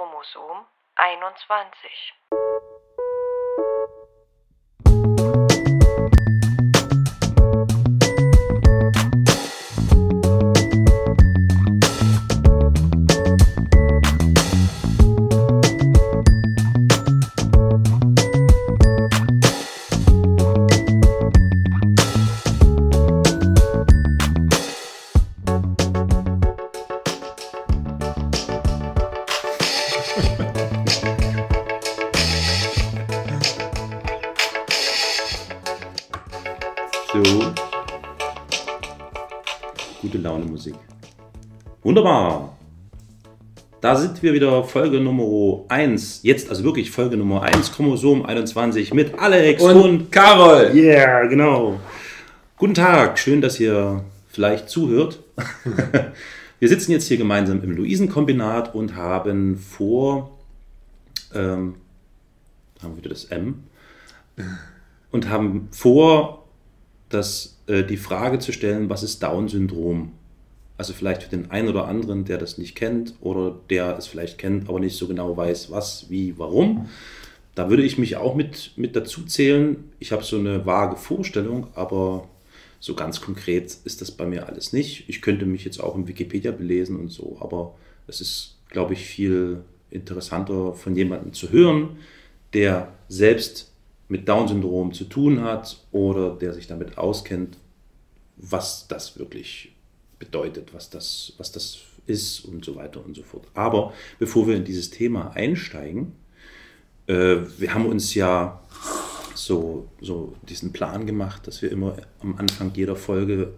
Chromosom 21. Wunderbar. Da sind wir wieder, Folge Nummer 1. Jetzt also wirklich Folge Nummer 1, Chromosom 21 mit Alex und, Und Carol! Yeah, genau. Guten Tag, schön, dass ihr vielleicht zuhört. wir sitzen jetzt hier gemeinsam im Luisenkombinat und haben vor, ähm, haben wir wieder das M, und haben vor, das, äh, die Frage zu stellen, was ist Down-Syndrom? Also vielleicht für den einen oder anderen, der das nicht kennt oder der es vielleicht kennt, aber nicht so genau weiß, was, wie, warum. Da würde ich mich auch mit, mit dazu zählen. Ich habe so eine vage Vorstellung, aber so ganz konkret ist das bei mir alles nicht. Ich könnte mich jetzt auch in Wikipedia belesen und so, aber es ist, glaube ich, viel interessanter von jemandem zu hören, der selbst mit Down-Syndrom zu tun hat oder der sich damit auskennt, was das wirklich bedeutet, was das, was das ist und so weiter und so fort. Aber bevor wir in dieses Thema einsteigen, äh, wir haben uns ja so, so diesen Plan gemacht, dass wir immer am Anfang jeder Folge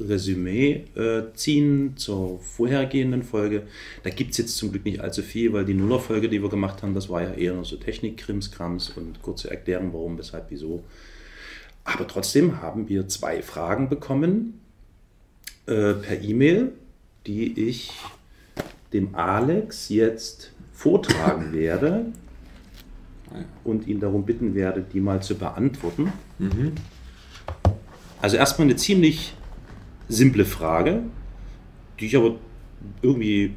Resümee äh, ziehen zur vorhergehenden Folge. Da gibt es jetzt zum Glück nicht allzu viel, weil die Nuller-Folge, die wir gemacht haben, das war ja eher so Technik-Krimskrams und kurze Erklärung, warum, weshalb, wieso. Aber trotzdem haben wir zwei Fragen bekommen äh, per E-Mail, die ich dem Alex jetzt vortragen werde und ihn darum bitten werde, die mal zu beantworten. Also erstmal eine ziemlich simple Frage, die ich aber irgendwie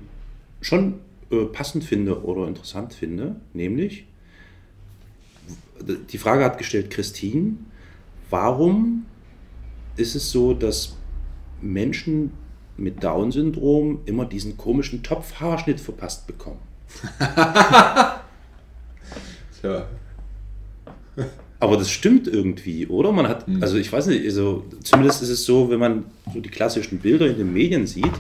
schon äh, passend finde oder interessant finde, nämlich die Frage hat gestellt Christine, warum ist es so, dass Menschen mit Down-Syndrom immer diesen komischen Topfhaarschnitt verpasst bekommen? Tja, Aber das stimmt irgendwie, oder? Man hat, also ich weiß nicht, also zumindest ist es so, wenn man so die klassischen Bilder in den Medien sieht,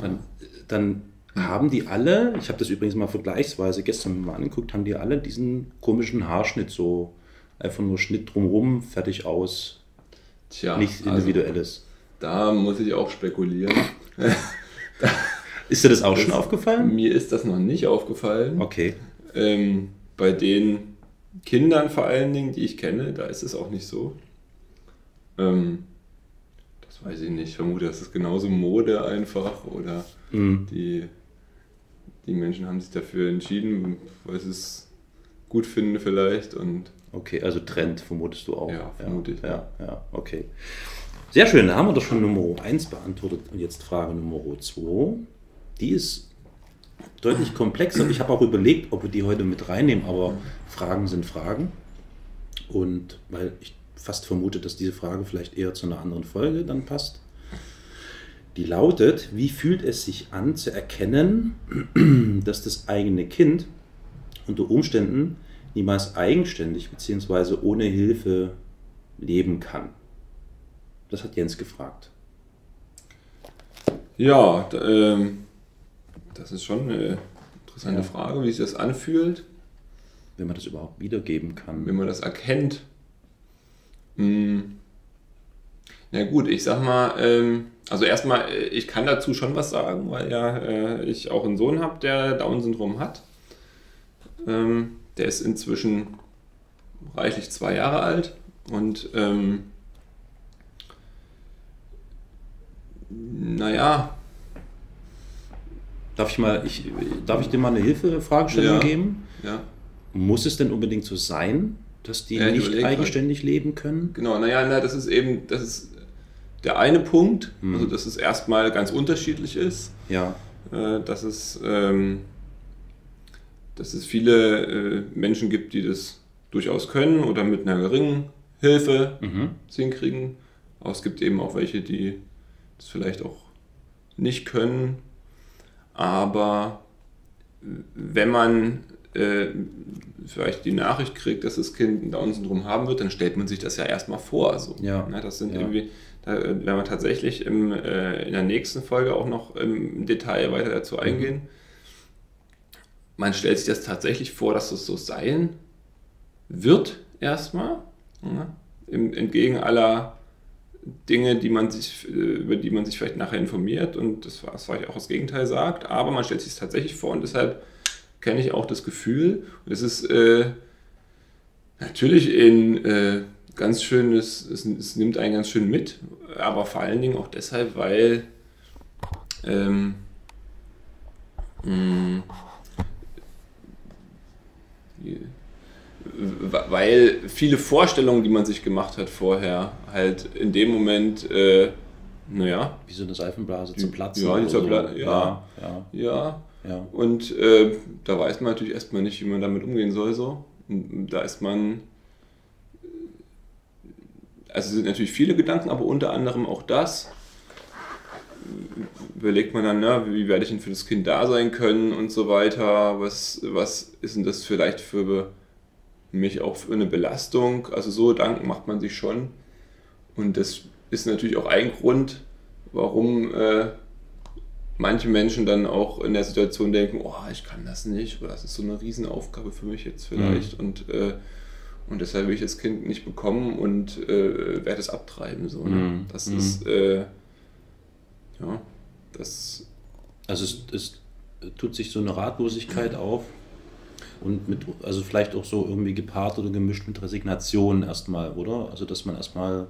dann, dann haben die alle, ich habe das übrigens mal vergleichsweise gestern mal angeguckt, haben die alle diesen komischen Haarschnitt, so einfach nur Schnitt drumrum, fertig aus, tja nichts also, Individuelles. Da muss ich auch spekulieren. Ist dir das auch schon Das- aufgefallen? Mir ist das noch nicht aufgefallen. Okay. Ähm, bei den Kindern vor allen Dingen, die ich kenne, da ist es auch nicht so. Ähm, das weiß ich nicht. Ich vermute, das ist genauso Mode einfach oder Mhm. die, die Menschen haben sich dafür entschieden, weil sie es gut finden vielleicht und Okay, also Trend vermutest du auch. Ja, vermute ich, Ja, ja, okay. Sehr schön, da haben wir doch schon Nummer 1 beantwortet und jetzt Frage Nummer 2. Die ist deutlich komplexer. Ich habe auch überlegt, ob wir die heute mit reinnehmen, aber Fragen sind Fragen. Und weil ich fast vermute, dass diese Frage vielleicht eher zu einer anderen Folge dann passt. Die lautet, wie fühlt es sich an zu erkennen, dass das eigene Kind unter Umständen niemals eigenständig bzw. ohne Hilfe leben kann? Das hat Jens gefragt. Ja, ähm, das ist schon eine interessante Ja. Frage, wie sich das anfühlt, Wenn man das überhaupt wiedergeben kann. wenn man das erkennt. Hm. Na gut, ich sag mal, ähm, also erstmal, äh, ich kann dazu schon was sagen, weil ja äh, ich auch einen Sohn habe, der Down-Syndrom hat. Ähm, der ist inzwischen reichlich zwei Jahre alt und ähm, naja, Darf ich, mal, ich, darf ich dir mal eine Hilfefragestellung Ja. geben? ja, Muss es denn unbedingt so sein, dass die Ja, ich nicht eigenständig leben können? Genau, naja, na, das ist eben, das ist der eine Punkt, Hm. also dass es erstmal ganz unterschiedlich ist, Ja. äh, dass es ähm, dass es viele äh, Menschen gibt, die das durchaus können oder mit einer geringen Hilfe Mhm. hinkriegen. Aber es gibt eben auch welche, die das vielleicht auch nicht können. Aber wenn man äh, vielleicht die Nachricht kriegt, dass das Kind ein Down-Syndrom haben wird, dann stellt man sich das ja erstmal vor. So. Ja. Ne, das sind Ja. irgendwie, da werden wir tatsächlich im, äh, in der nächsten Folge auch noch im Detail weiter dazu Mhm. eingehen. Man stellt sich das tatsächlich vor, dass es so sein wird, erstmal. Ne? Im, entgegen aller Dinge, die man sich, äh, über die man sich vielleicht nachher informiert und das, was vielleicht auch das Gegenteil sagt, aber man stellt sich es tatsächlich vor und deshalb kenne ich auch das Gefühl und es ist äh, natürlich in äh, ganz schönes, es, es nimmt einen ganz schön mit, aber vor allen Dingen auch deshalb, weil ähm, mh, weil viele Vorstellungen, die man sich gemacht hat vorher, halt in dem Moment, äh, naja, Wie so eine Seifenblase zum Platzen. ja, so. zerpla- ja. ja, ja, ja. und äh, da weiß man natürlich erstmal nicht, wie man damit umgehen soll. So. Und da ist man. Also es sind natürlich viele Gedanken, aber unter anderem auch das. Überlegt man dann, ne, wie werde ich denn für das Kind da sein können und so weiter. Was, was ist denn das vielleicht für mich auch für eine Belastung? Also so Gedanken macht man sich schon. Und das ist natürlich auch ein Grund, warum äh, manche Menschen dann auch in der Situation denken, oh, ich kann das nicht, oder das ist so eine Riesenaufgabe für mich jetzt vielleicht. Und, äh, und deshalb will ich das Kind nicht bekommen und äh, werde es abtreiben. So, ne? Mhm. Das Mhm. ist, äh, ja, das, Also es, es tut sich so eine Ratlosigkeit auf und mit, also vielleicht auch so irgendwie gepaart oder gemischt mit Resignation erstmal, oder? Also dass man erstmal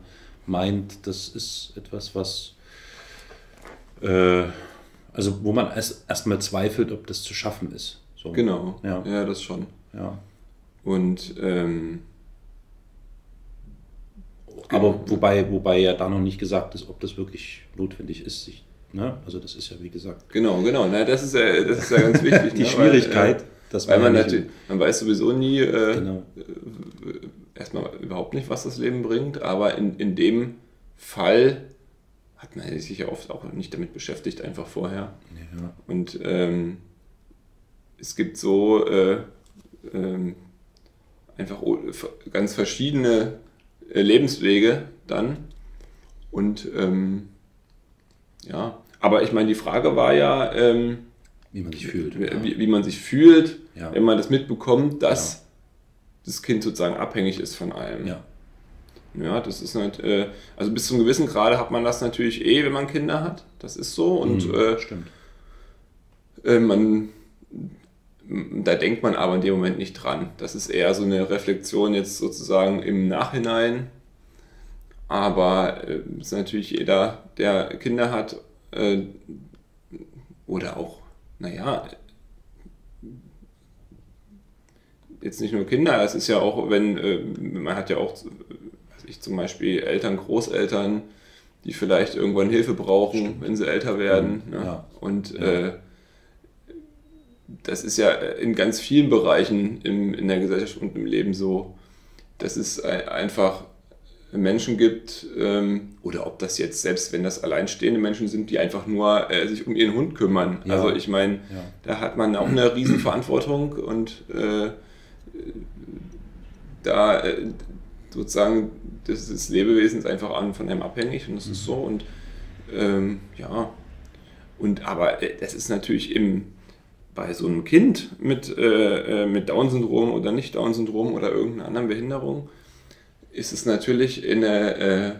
meint, das ist etwas, was, äh, also wo man erst erstmal zweifelt, ob das zu schaffen ist. So. genau, Ja. ja, das schon. Ja. Und ähm, Aber wobei, wobei ja da noch nicht gesagt ist, ob das wirklich notwendig ist. Sich, ne? Also das ist ja wie gesagt genau, genau, na, das, ist ja, das ist ja ganz wichtig. die ne? Schwierigkeit, Weil, äh, dass weil man natürlich, man weiß sowieso nie, äh, Genau. erstmal überhaupt nicht, was das Leben bringt, aber in, in dem Fall hat man sich ja oft auch nicht damit beschäftigt, einfach vorher. Ja. Und ähm, es gibt so äh, ähm, einfach ganz verschiedene äh, Lebenswege dann. Und ähm, ja, aber ich meine, die Frage war ja, ähm, Wie man sich fühlt. wie, ja. wie, wie man sich fühlt, Ja. wenn man das mitbekommt, dass das Kind sozusagen abhängig ist von allem. ja. Ja, das ist halt, äh, also bis zum gewissen Grade hat man das natürlich eh, wenn man Kinder hat. Das ist so. Und Mhm, äh, stimmt. äh, man, da denkt man aber in dem Moment nicht dran. Das ist eher so eine Reflexion jetzt sozusagen im Nachhinein. Aber äh, ist natürlich jeder, der Kinder hat, äh, oder auch, naja, jetzt nicht nur Kinder, es ist ja auch, wenn, äh, man hat ja auch, weiß ich zum Beispiel Eltern, Großeltern, die vielleicht irgendwann Hilfe brauchen, wenn sie älter werden. Mhm, Ne? ja. Und Ja. Äh, das ist ja in ganz vielen Bereichen im, in der Gesellschaft und im Leben so, dass es ein- einfach Menschen gibt, ähm, oder ob das jetzt, selbst wenn das alleinstehende Menschen sind, die einfach nur äh, sich um ihren Hund kümmern. Ja. Also ich meine, Ja. da hat man auch eine Riesenverantwortung und äh, da äh, sozusagen das, das Lebewesen ist einfach an von einem abhängig und das ist so und ähm, ja und aber äh, das ist natürlich im bei so einem Kind mit, äh, äh, mit Down-Syndrom oder nicht Down-Syndrom oder irgendeiner anderen Behinderung ist es natürlich in eine, äh,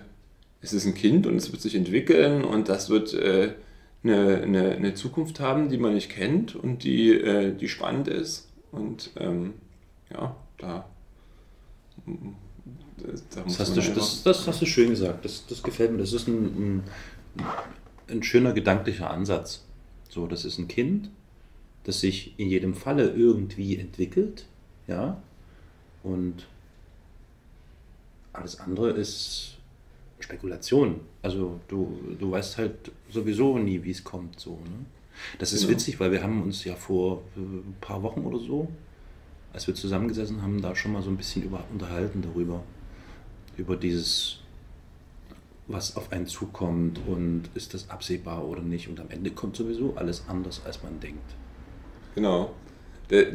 es ist ein Kind und es wird sich entwickeln und das wird äh, eine, eine, eine Zukunft haben, die man nicht kennt und die, äh, die spannend ist. Und ähm, ja, da, da muss Das hast, man du, das, das hast du schön gesagt. Das, das gefällt mir. Das ist ein, ein, ein schöner gedanklicher Ansatz. So, das ist ein Kind, das sich in jedem Falle irgendwie entwickelt. Ja. Und alles andere ist Spekulation. Also du, du weißt halt sowieso nie, wie es kommt. So, ne? Das ist Genau. witzig, weil wir haben uns ja vor äh, ein paar Wochen oder so als wir zusammengesessen haben, da schon mal so ein bisschen über, unterhalten darüber. Über dieses, was auf einen zukommt und ist das absehbar oder nicht. Und am Ende kommt sowieso alles anders, als man denkt. Genau.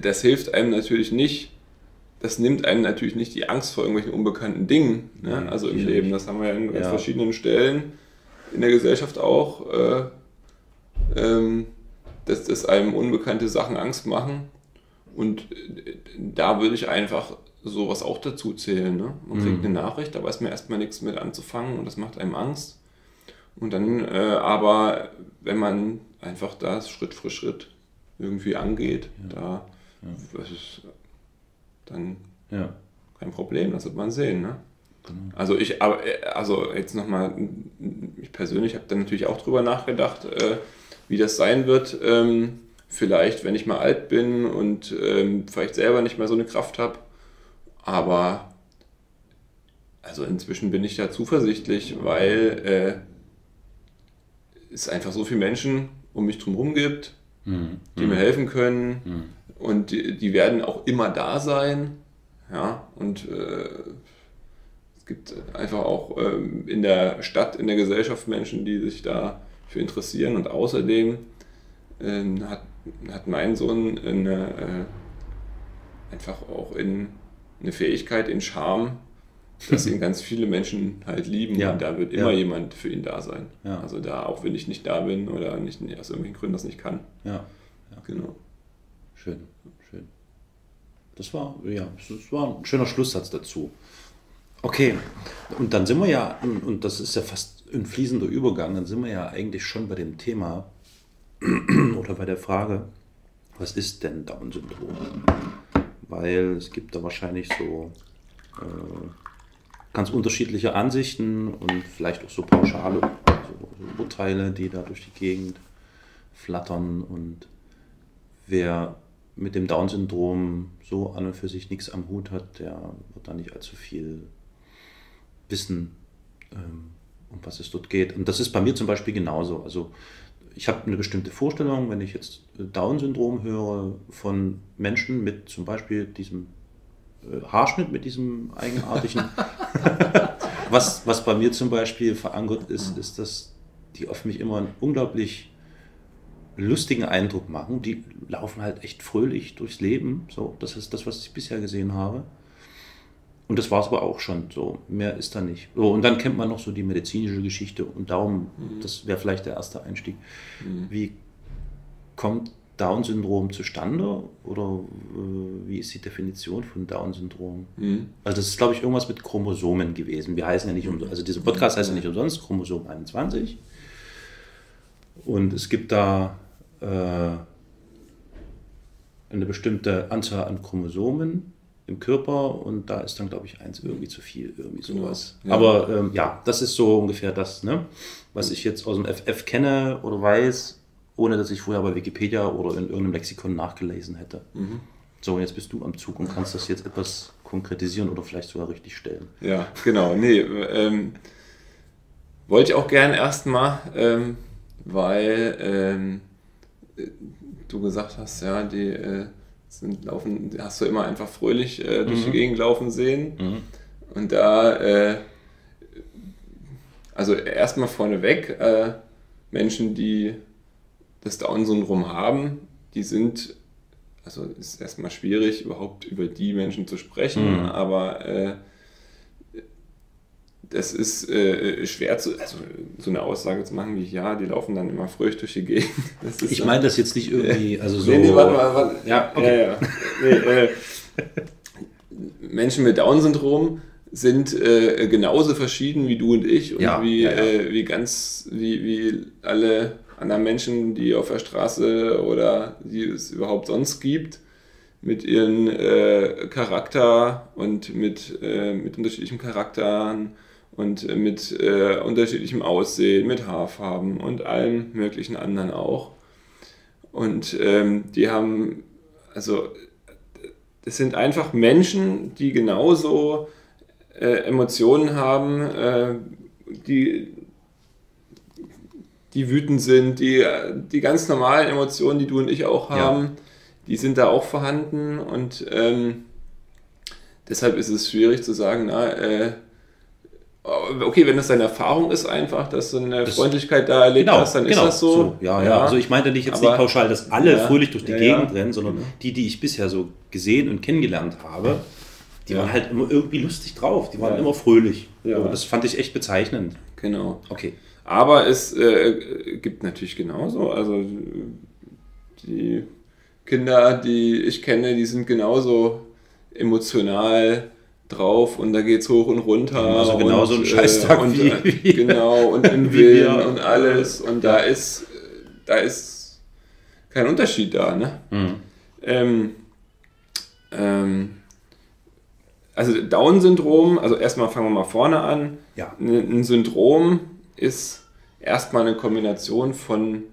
Das hilft einem natürlich nicht, das nimmt einem natürlich nicht die Angst vor irgendwelchen unbekannten Dingen, ne? also im Leben. Das haben wir ja an ja. verschiedenen Stellen in der Gesellschaft auch, äh, ähm, dass, dass einem unbekannte Sachen Angst machen. Und äh, da würde ich einfach sowas auch dazu zählen. Ne? Man kriegt mhm. eine Nachricht, da weiß man erstmal nichts mit anzufangen und das macht einem Angst. Und dann äh, aber, wenn man einfach das Schritt für Schritt irgendwie angeht, ja. da ja. ist dann ja. kein Problem, das wird man sehen. Ne? Genau. Also ich, aber also jetzt nochmal, ich persönlich habe dann natürlich auch drüber nachgedacht, äh, wie das sein wird. Ähm, vielleicht, wenn ich mal alt bin und ähm, vielleicht selber nicht mehr so eine Kraft habe. Aber also inzwischen bin ich da zuversichtlich, weil äh, es einfach so viele Menschen um mich drumherum gibt, mhm. die mhm. mir helfen können. Mhm. Und die, die, werden auch immer da sein. Ja, und äh, es gibt einfach auch ähm, in der Stadt, in der Gesellschaft Menschen, die sich dafür interessieren. Und außerdem äh, hat, hat mein Sohn eine, äh, einfach auch in, eine Fähigkeit in Charme, dass ihn ganz viele Menschen halt lieben ja. und da wird immer ja. jemand für ihn da sein. Ja. Also da, auch wenn ich nicht da bin oder nicht aus irgendwelchen Gründen das nicht kann. Ja. Genau. Schön, schön. Das war, ja, das war ein schöner Schlusssatz dazu. Okay, und dann sind wir ja, und das ist ja fast ein fließender Übergang, dann sind wir ja eigentlich schon bei dem Thema oder bei der Frage, was ist denn Down-Syndrom? Weil es gibt da wahrscheinlich so äh, ganz unterschiedliche Ansichten und vielleicht auch so pauschale so, Urteile, die da durch die Gegend flattern und wer mit dem Down-Syndrom so an und für sich nichts am Hut hat, der wird da nicht allzu viel wissen, ähm, um was es dort geht. Und das ist bei mir zum Beispiel genauso. Also ich habe eine bestimmte Vorstellung, wenn ich jetzt Down-Syndrom höre von Menschen mit zum Beispiel diesem äh, Haarschnitt, mit diesem eigenartigen. was, was bei mir zum Beispiel verankert ist, ist, dass die auf mich immer einen unglaublich lustigen Eindruck machen. Die laufen halt echt fröhlich durchs Leben. So, das ist das, was ich bisher gesehen habe. Und das war es aber auch schon. So, mehr ist da nicht. So, und dann kennt man noch so die medizinische Geschichte und darum, mhm. das wäre vielleicht der erste Einstieg. Mhm. Wie kommt Down-Syndrom zustande oder äh, wie ist die Definition von Down-Syndrom? Mhm. Also das ist, glaube ich, irgendwas mit Chromosomen gewesen. Wir heißen ja nicht umsonst, also dieser Podcast heißt ja nicht umsonst Chromosom 21. Und es gibt da äh, eine bestimmte Anzahl an Chromosomen im Körper und da ist dann, glaube ich, eins irgendwie zu viel, irgendwie genau. sowas. Ja. Aber ähm, ja, das ist so ungefähr das, ne? was ich jetzt aus dem FF kenne oder weiß, ohne dass ich vorher bei Wikipedia oder in irgendeinem Lexikon nachgelesen hätte. Mhm. So, jetzt bist du am Zug und kannst das jetzt etwas konkretisieren oder vielleicht sogar richtig stellen. Ja, genau. Nee, ähm, wollte ich auch gern erstmal, ähm, weil ähm, du gesagt hast, ja, die äh, sind laufen, hast du immer einfach fröhlich äh, durch mhm. die Gegend laufen sehen. Mhm. Und da, äh, also erstmal vorneweg, äh, Menschen, die das Down-Syndrom haben, die sind, also ist erstmal schwierig, überhaupt über die Menschen zu sprechen, mhm. aber äh, das ist äh, schwer zu, also so eine Aussage zu machen wie, ja, die laufen dann immer fröhlich durch die Gegend. ich meine das jetzt nicht irgendwie, also so. Nee, nee, warte mal, warte. Ja, okay. ja, ja. Nee, äh, Menschen mit Down-Syndrom sind äh, genauso verschieden wie du und ich und ja, wie, ja, ja. Äh, wie ganz, wie, wie alle anderen Menschen, die auf der Straße oder die es überhaupt sonst gibt, mit ihren äh, Charakter und mit, äh, mit unterschiedlichen Charakteren und äh, mit äh, unterschiedlichem Aussehen, mit Haarfarben und allem möglichen anderen auch. Und ähm, die haben, also das sind einfach Menschen, die genauso äh, Emotionen haben, äh, die, die wütend sind, die, die ganz normalen Emotionen, die du und ich auch haben, ja. die sind da auch vorhanden und ähm, deshalb ist es schwierig zu sagen, na, äh, okay, wenn das deine Erfahrung ist einfach, dass du eine Das- Freundlichkeit da erlebt Genau, hast, dann genau, ist das so. Ja, ja, Also ich meinte nicht jetzt Aber- nicht pauschal, dass alle Ja, fröhlich durch die ja, Gegend ja. rennen, sondern die, die ich bisher so gesehen und kennengelernt habe, die Ja. waren halt immer irgendwie lustig drauf. Die waren Ja. immer fröhlich. Ja. Das fand ich echt bezeichnend. Genau. Okay. Aber es äh, gibt natürlich genauso, also die Kinder, die ich kenne, die sind genauso emotional drauf und da geht's hoch und runter. Also und, genauso ein Scheißtag und, wie- äh, wie- Genau, und ein wie Willen und alles. Und da ist, da ist kein Unterschied da, ne? Mhm. Ähm, ähm, also Down-Syndrom, also erstmal fangen wir mal vorne an. Ja. Ein Syndrom ist erstmal eine Kombination von,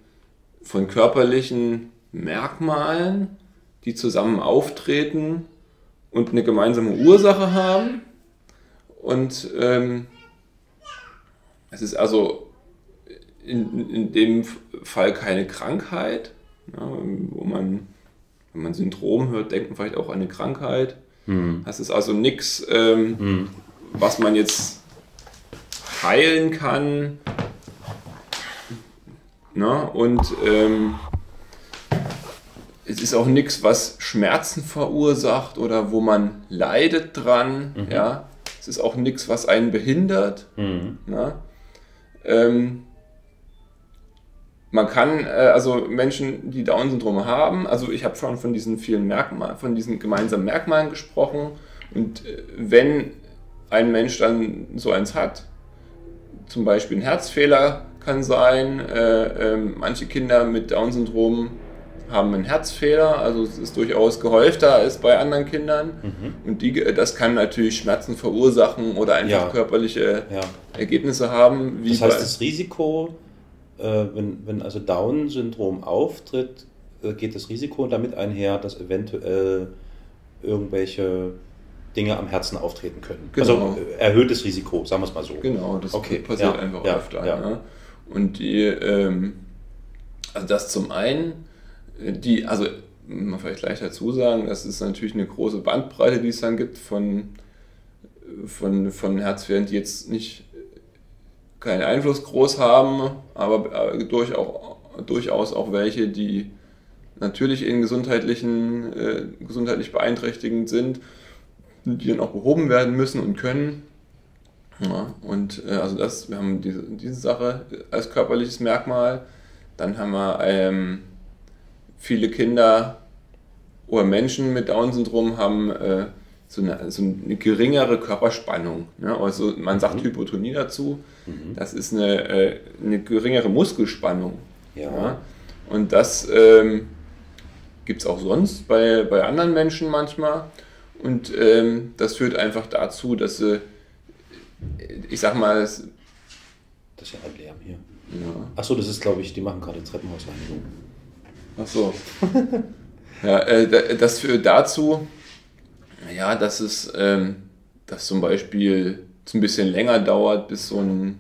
von körperlichen Merkmalen, die zusammen auftreten und eine gemeinsame Ursache haben. Und ähm, es ist also in, in dem Fall keine Krankheit, ja, wo man, wenn man Syndrom hört, denkt man vielleicht auch an eine Krankheit. Das ist also nichts, ähm, was man jetzt heilen kann. Na, und ähm, es ist auch nichts, was Schmerzen verursacht oder wo man leidet dran. Ja? Es ist auch nichts, was einen behindert. Mhm. Na? Ähm, man kann, äh, also Menschen, die Down-Syndrom haben, also ich habe schon von diesen vielen Merkmalen, von diesen gemeinsamen Merkmalen gesprochen. Und äh, wenn ein Mensch dann so eins hat, zum Beispiel ein Herzfehler kann sein, äh, ähm, manche Kinder mit Down-Syndrom haben einen Herzfehler, also es ist durchaus gehäufter als bei anderen Kindern. Und die, das kann natürlich Schmerzen verursachen oder einfach Ja. körperliche Ja. Ergebnisse haben. Wie Das heißt, das Risiko, äh, wenn, wenn also Down-Syndrom auftritt, äh, geht das Risiko damit einher, dass eventuell irgendwelche Dinge am Herzen auftreten können. Genau. Also äh, erhöhtes Risiko, sagen wir es mal so. Genau, das Okay, passiert ja, einfach ja, öfter. ja. Ne? Und die, ähm, also das zum einen, äh, die, also man vielleicht gleich dazu sagen, das ist natürlich eine große Bandbreite, die es dann gibt von, von, von Herzfehlern, die jetzt nicht keinen Einfluss groß haben, aber äh, durchaus, durchaus auch welche, die natürlich in gesundheitlichen, äh, gesundheitlich beeinträchtigend sind, die dann auch behoben werden müssen und können. Ja, und äh, also das, wir haben diese, diese Sache als körperliches Merkmal. Dann haben wir ähm, viele Kinder oder Menschen mit Down-Syndrom haben äh, so, eine, so eine geringere Körperspannung. Ne? Also man sagt Hypotonie dazu. Das ist eine, äh, eine geringere Muskelspannung. Ja. Und das ähm, gibt es auch sonst bei, bei anderen Menschen manchmal. Und ähm, das führt einfach dazu, dass sie, ich sag mal, es, Das ist ja ein Lärm hier. ja, Achso, das ist, glaube ich, die machen gerade Treppenhausreinigung. ach so. ja, äh, da- das führt dazu, ja, dass es, ähm, dass zum Beispiel es ein bisschen länger dauert, bis so ein,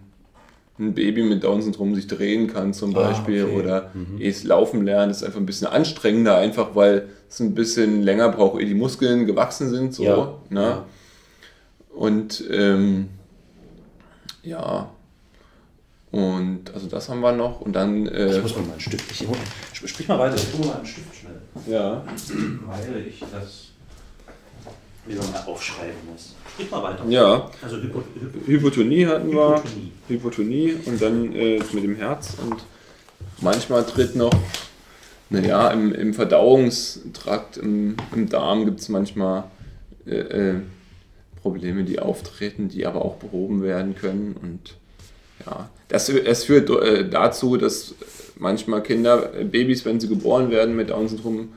ein Baby mit Down-Syndrom sich drehen kann zum Ah, Beispiel okay. oder ehe es laufen lernt, ist einfach ein bisschen anstrengender, einfach weil es ein bisschen länger braucht, ehe die Muskeln gewachsen sind, so, Ja, ne? ja. Und ähm, ja, und also das haben wir noch und dann äh, Ich muss mal einen Stift. Ich, sprich mal weiter. Ich hole mal einen Stift schnell. ja, Weil ich das wieder mal aufschreiben muss. Sprich mal weiter. ja, Also Hypo, Hypo, Hypotonie hatten wir. Hypotonie. Hypotonie und dann äh, mit dem Herz und manchmal tritt noch, naja, im, im Verdauungstrakt, im, im Darm gibt es manchmal äh, äh, Probleme, die auftreten, die aber auch behoben werden können und ja, das, es führt äh, dazu, dass manchmal Kinder, äh, Babys, wenn sie geboren werden mit Down-Syndrom,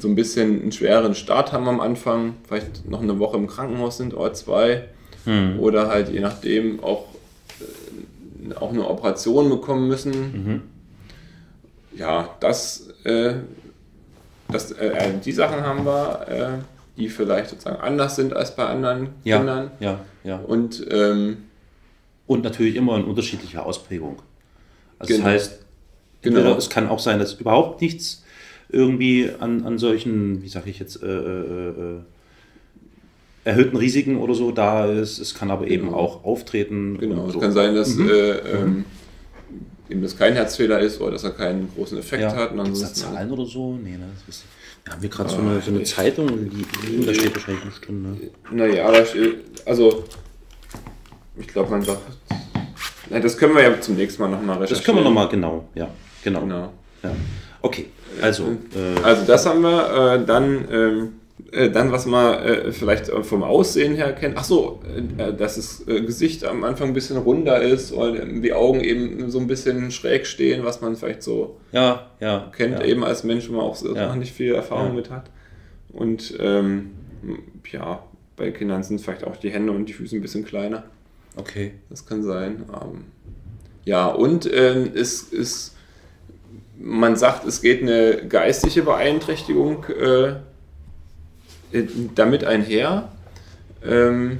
so ein bisschen einen schweren Start haben am Anfang, vielleicht noch eine Woche im Krankenhaus sind oder zwei Hm. oder halt je nachdem auch, äh, auch eine Operation bekommen müssen. Mhm. Ja, das, äh, das äh, äh, die Sachen haben wir, äh, die vielleicht sozusagen anders sind als bei anderen Ja, Kindern. ja, ja. Und ähm, Und natürlich immer in unterschiedlicher Ausprägung. Also Genau. das heißt, Genau. es kann auch sein, dass überhaupt nichts irgendwie an, an solchen, wie sage ich jetzt, äh, äh, äh, erhöhten Risiken oder so da ist. Es kann aber eben Genau. auch auftreten. Genau, und es so. kann sein, dass Mhm. äh, ähm, eben das kein Herzfehler ist oder dass er keinen großen Effekt Ja. hat. Gibt es da Zahlen oder so? Nee, ne? Das ist, wir haben hier gerade so, Ah, eine, so eine Zeitung li- liegen, da steht wahrscheinlich eine Stunde. Naja, da also ich glaube, man sagt. Das können wir ja zum nächsten Mal nochmal recherchieren. Das können wir nochmal genau, ja, genau. Genau. Ja. Okay, also, äh, Also das haben wir. Äh, dann, ähm, äh, dann, was man äh, vielleicht vom Aussehen her kennt. Ach so, äh, dass das Gesicht am Anfang ein bisschen runder ist und die Augen eben so ein bisschen schräg stehen, was man vielleicht so ja, ja. kennt ja. eben als Mensch, wo man auch noch nicht viel Erfahrung mit hat. Und ähm, ja, bei Kindern sind vielleicht auch die Hände und die Füße ein bisschen kleiner. Okay. Das kann sein. Ähm, ja, und ähm, es ist, man sagt, es geht eine geistige Beeinträchtigung äh, damit einher. Ähm,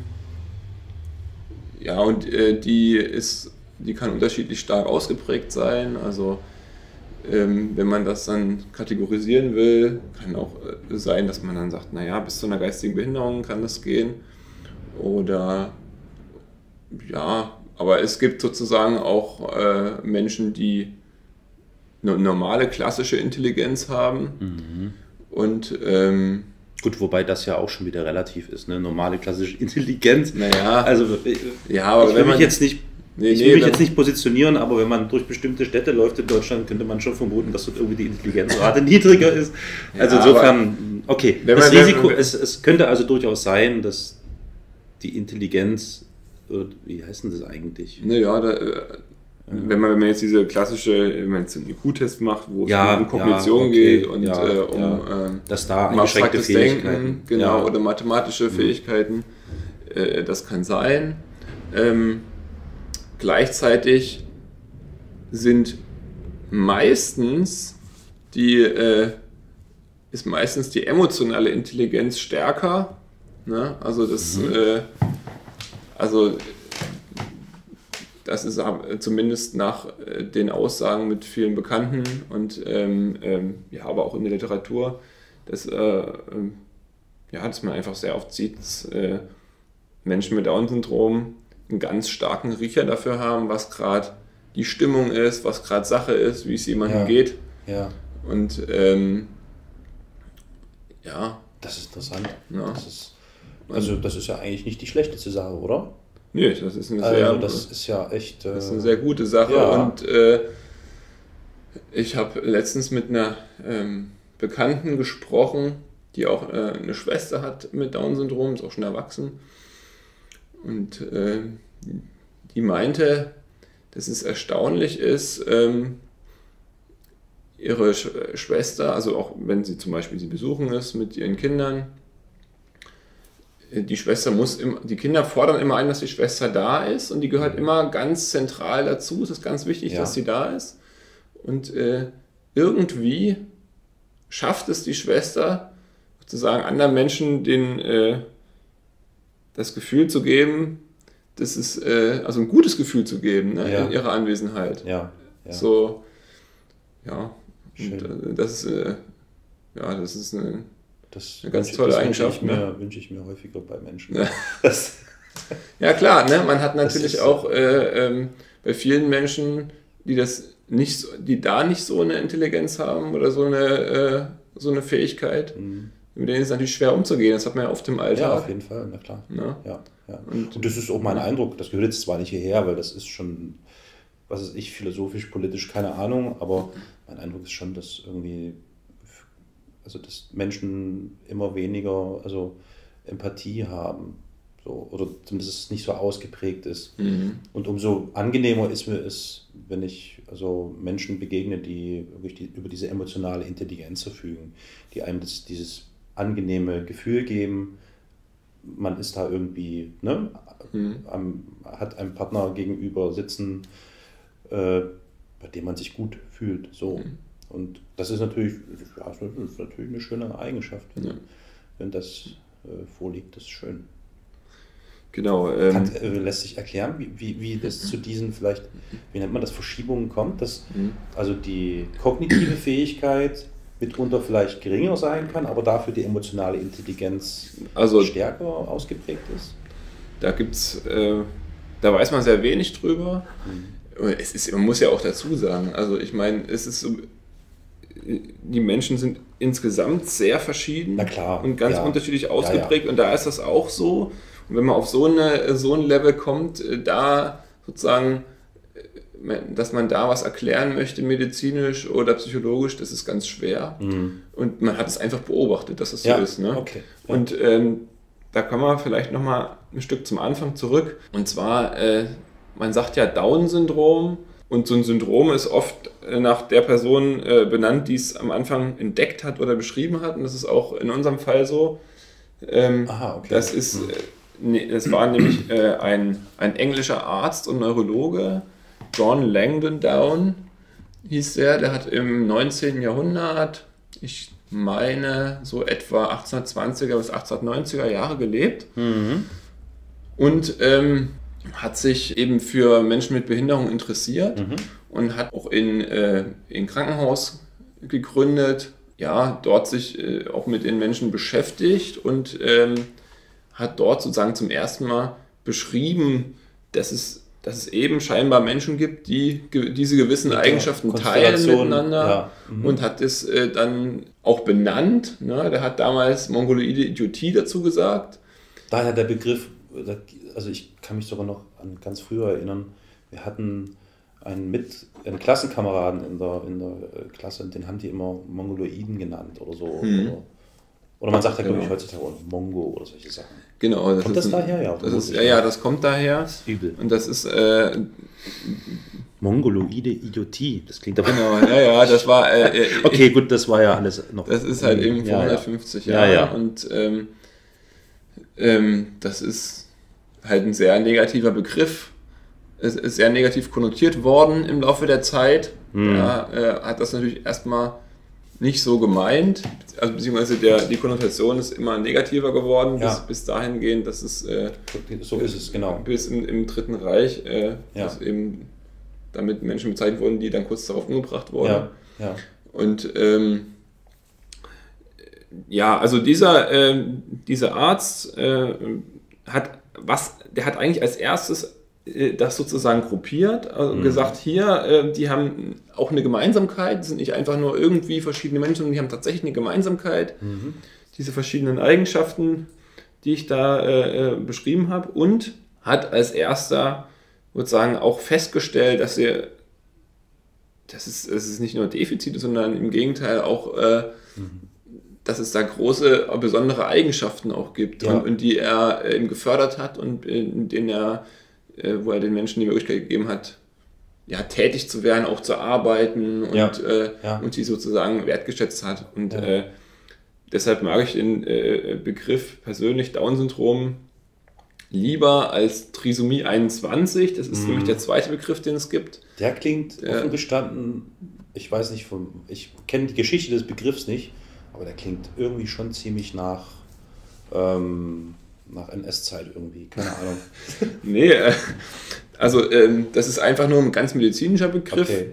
ja, und äh, die ist, die kann unterschiedlich stark ausgeprägt sein. Also ähm, wenn man das dann kategorisieren will, kann auch äh, sein, dass man dann sagt, naja, bis zu einer geistigen Behinderung kann das gehen. Oder ja, aber es gibt sozusagen auch äh, Menschen, die eine normale klassische Intelligenz haben Mhm. und ähm, Gut, wobei das ja auch schon wieder relativ ist, ne? Normale klassische Intelligenz. naja, Also, ich, ja, aber ich will wenn man mich jetzt nicht. Nee, ich nee, will mich wenn- jetzt nicht positionieren, aber wenn man durch bestimmte Städte läuft in Deutschland, könnte man schon vermuten, dass dort irgendwie die Intelligenzrate niedriger ist. Also Ja, insofern, okay. Das man- Risiko, es, es könnte also durchaus sein, dass die Intelligenz, äh, wie heißt denn das eigentlich? Naja, da, äh, wenn, man, wenn man jetzt diese klassische, wenn man jetzt einen IQ-Test macht, wo es Ja, um Kognition ja, okay, geht und ja, äh, um ja. ähm, Dass da um abstraktes. Denken, genau. Mhm. oder mathematische Fähigkeiten, äh, das kann sein. Ähm, gleichzeitig sind meistens die, äh, ist meistens die emotionale Intelligenz stärker. Ne? Also das, Mhm. äh, also das ist aber zumindest nach äh, den Aussagen mit vielen Bekannten und ähm, ähm, ja, aber auch in der Literatur, dass, äh, ähm, ja, dass man einfach sehr oft sieht, dass äh, Menschen mit Down-Syndrom einen ganz starken Riecher dafür haben, was gerade die Stimmung ist, was gerade Sache ist, wie es jemandem Ja. geht. Ja, Und ähm, ja, das ist interessant. Ja. Das ist, also, das ist ja eigentlich nicht die schlechteste Sache, oder? Nee, das ist eine Also, sehr, das ist ja echt. Äh, Das ist eine sehr gute Sache Ja. und äh, ich habe letztens mit einer ähm, Bekannten gesprochen, die auch äh, eine Schwester hat mit Down-Syndrom, ist auch schon erwachsen. Und äh, die meinte, dass es erstaunlich ist, ähm, ihre Sch Schwester, also auch wenn sie zum Beispiel sie besuchen ist mit ihren Kindern, äh, die Schwester muss immer, die Kinder fordern immer ein, dass die Schwester da ist und die gehört immer ganz zentral dazu. Es ist ganz wichtig, Ja. dass sie da ist. Und äh, irgendwie schafft es die Schwester, sozusagen anderen Menschen den, äh, das Gefühl zu geben, das ist, äh, also ein gutes Gefühl zu geben ne, Ja. in ihrer Anwesenheit. Ja, ja. So, ja. Schön. Und, äh, das äh, ja, das ist eine, Das Eine ganz tolle das Eigenschaft, Wünsche ich, ne? mir, wünsche ich mir häufiger bei Menschen. Ja. Ja, klar, ne? man hat natürlich auch äh, ähm, bei vielen Menschen, die das nicht, die da nicht so eine Intelligenz haben oder so eine, äh, so eine Fähigkeit, Mhm. mit denen ist es natürlich schwer umzugehen. Das hat man ja oft im ja, Alltag. auf jeden Fall, na klar. Ne? Ja, ja. Und- Und, das ist auch mein Eindruck. Das gehört jetzt zwar nicht hierher, weil das ist schon, was ist ich, philosophisch, politisch, keine Ahnung, aber mein Eindruck ist schon, dass irgendwie, also dass Menschen immer weniger, also Empathie haben. So, oder zumindest es nicht so ausgeprägt ist. Mhm. Und umso angenehmer ist mir es, wenn ich also Menschen begegne, die wirklich die, über diese emotionale Intelligenz verfügen, die einem das, dieses angenehme Gefühl geben, man ist da irgendwie, ne, Mhm. am, hat einem Partner gegenüber sitzen, äh, bei dem man sich gut fühlt. So. Mhm. Und das ist natürlich, ja, das ist natürlich eine schöne Eigenschaft, wenn, Ja. wenn das äh, vorliegt, das ist schön. Genau. Ähm, Kann, äh, lässt sich erklären, wie, wie, wie das zu diesen vielleicht, wie nennt man das, Verschiebungen kommt, dass Mhm. also die kognitive Fähigkeit mitunter vielleicht geringer sein kann, aber dafür die emotionale Intelligenz Also- stärker ausgeprägt ist? Da gibt's, äh, da weiß man sehr wenig drüber. Es ist, man muss ja auch dazu sagen, also ich meine, es ist so, die Menschen sind insgesamt sehr verschieden Na klar, und ganz ja. unterschiedlich Ja, ausgeprägt und da ist das auch so. Und wenn man auf so, eine, so ein Level kommt, äh, da sozusagen, äh, dass man da was erklären möchte, medizinisch oder psychologisch, das ist ganz schwer. Und man hat es einfach beobachtet, dass es so Ja, ist. Ne? okay. Ja. Und ähm, da kommen wir vielleicht nochmal ein Stück zum Anfang zurück. Und zwar, äh, man sagt ja Down-Syndrom. Und so ein Syndrom ist oft nach der Person äh, benannt, die es am Anfang entdeckt hat oder beschrieben hat. Und das ist auch in unserem Fall so. Ähm, Aha, okay. Das ist, äh, ne, das war nämlich äh, ein, ein englischer Arzt und Neurologe, John Langdon Down hieß der, der hat im 19. Jahrhundert, ich meine, so etwa 1820er bis 1890er Jahre gelebt und ähm, hat sich eben für Menschen mit Behinderung interessiert und hat auch in, äh, in Krankenhaus gegründet, ja, dort sich äh, auch mit den Menschen beschäftigt und ähm, hat dort sozusagen zum ersten Mal beschrieben, dass es, dass es eben scheinbar Menschen gibt, die ge diese gewissen der Eigenschaften teilen miteinander ja, mhm. und hat es äh, dann auch benannt. Ne? Der hat damals mongoloide Idiotie dazu gesagt. Daher der Begriff, also ich kann mich sogar noch an ganz früher erinnern, wir hatten einen, mit, einen Klassenkameraden in der, in der äh, Klasse und den haben die immer Mongoloiden genannt oder so. Oder, oder man sagt ja, glaube ich, Genau. heutzutage auch Mongo oder solche Sachen. Genau. Das Kommt ist das ein- daher? Ja, Das ist, ja, ja, das kommt daher. Übel. Und das ist, äh, Mongoloide Idiotie, das klingt aber. genau, ja, ja, das war, äh, äh, Okay, gut, das war ja alles noch. Das ist halt eben vor ja. 150 Ja, Jahren ja. und ähm, ähm, das ist halt ein sehr negativer Begriff. Es ist sehr negativ konnotiert worden im Laufe der Zeit. Mhm. Ja, äh, hat das natürlich erstmal nicht so gemeint, also beziehungsweise der, die Konnotation ist immer negativer geworden, Ja. bis, bis dahin gehend, dass es äh, So ist es, genau. bis im, im Dritten Reich, äh, Ja. dass eben damit Menschen bezeichnet wurden, die dann kurz darauf umgebracht wurden. Ja. Und ähm, ja, also dieser, ähm, dieser Arzt äh, hat was, der hat eigentlich als erstes äh, das sozusagen gruppiert, also gesagt, hier, äh, die haben auch eine Gemeinsamkeit, sind nicht einfach nur irgendwie verschiedene Menschen, sondern die haben tatsächlich eine Gemeinsamkeit, diese verschiedenen Eigenschaften, die ich da äh, äh, beschrieben habe, und hat als erster sozusagen auch festgestellt, dass sie das ist, es ist nicht nur Defizite, sondern im Gegenteil auch, äh, dass es da große, äh, besondere Eigenschaften auch gibt Ja. und, und die er äh, eben gefördert hat und in denen er, äh, wo er den Menschen die Möglichkeit gegeben hat, ja, tätig zu werden, auch zu arbeiten und, Ja. äh, Ja. und sie sozusagen wertgeschätzt hat. Und Ja. äh, deshalb mag ich den äh, Begriff persönlich Down-Syndrom lieber als Trisomie 21. Das ist Mhm. nämlich der zweite Begriff, den es gibt. Der klingt Ja. offen gestanden, ich weiß nicht, vom, ich kenne die Geschichte des Begriffs nicht, aber der klingt irgendwie schon ziemlich nach, ähm, nach NS-Zeit irgendwie, keine Ahnung. Nee, äh, also ähm, das ist einfach nur ein ganz medizinischer Begriff. Okay.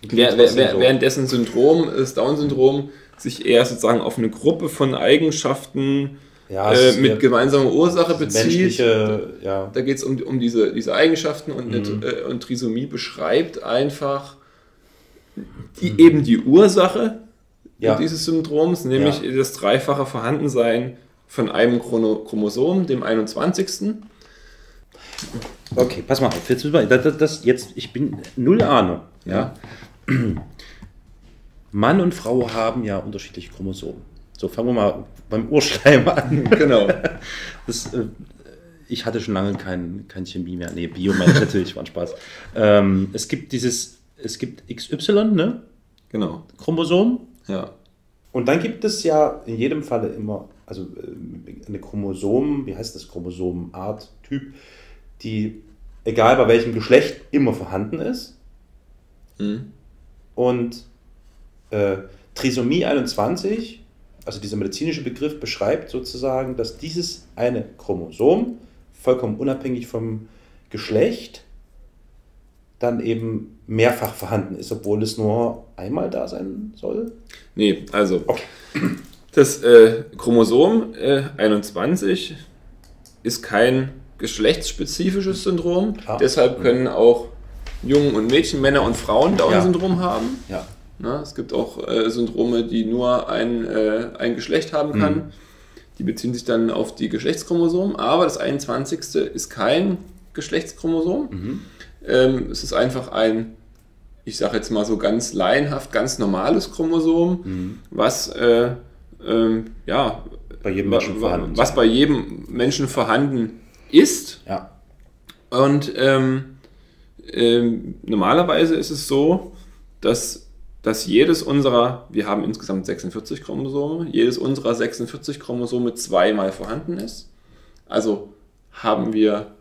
Wer, Klingt wer, trotzdem wer, so. während dessen Syndrom, das Down-Syndrom, sich eher sozusagen auf eine Gruppe von Eigenschaften Ja, äh, mit gemeinsamer Ursache bezieht. ja, Da geht es um, um, diese, diese Eigenschaften und, Mhm. äh, und Trisomie beschreibt einfach die, eben die Ursache Ja. dieses Syndroms, nämlich das dreifache Vorhandensein von einem Chromosom, dem 21. Okay, pass mal auf. Jetzt, wir- das, das, jetzt ich bin null Ahnung. Ja. Mann und Frau haben ja unterschiedliche Chromosomen. So, fangen wir mal beim Urschleim an. Genau. Das, äh, ich hatte schon lange kein, kein Chemie mehr. Nee, Bio meine ich natürlich, war ein Spaß. Ähm, es gibt dieses, es gibt XY, ne? genau. Chromosom. Ja. Und dann gibt es ja in jedem Falle immer, also äh, eine Chromosom, wie heißt das, Chromosomenart, Typ, die, egal bei welchem Geschlecht, immer vorhanden ist. Hm. Und äh, Trisomie 21, also dieser medizinische Begriff, beschreibt sozusagen, dass dieses eine Chromosom, vollkommen unabhängig vom Geschlecht, dann eben mehrfach vorhanden ist, obwohl es nur einmal da sein soll? Nee, also Okay. Das äh, Chromosom äh, 21 ist kein geschlechtsspezifisches Syndrom. Klar. Deshalb können auch Jungen und Mädchen, Männer und Frauen Down-Syndrom haben. Ja. Na, es gibt auch äh, Syndrome, die nur ein, äh, ein Geschlecht haben kann. Die beziehen sich dann auf die Geschlechtschromosomen. Aber das 21. ist kein Geschlechtschromosom. Ähm, es ist einfach ein, ich sage jetzt mal so ganz laienhaft, ganz normales Chromosom, was äh, ähm, ja, Bei jedem Menschen wa- vorhanden was bei jedem Menschen vorhanden ist. Ja. Und ähm, ähm, normalerweise ist es so, dass, dass jedes unserer, wir haben insgesamt 46 Chromosome, jedes unserer 46 Chromosome zweimal vorhanden ist. Also haben wir,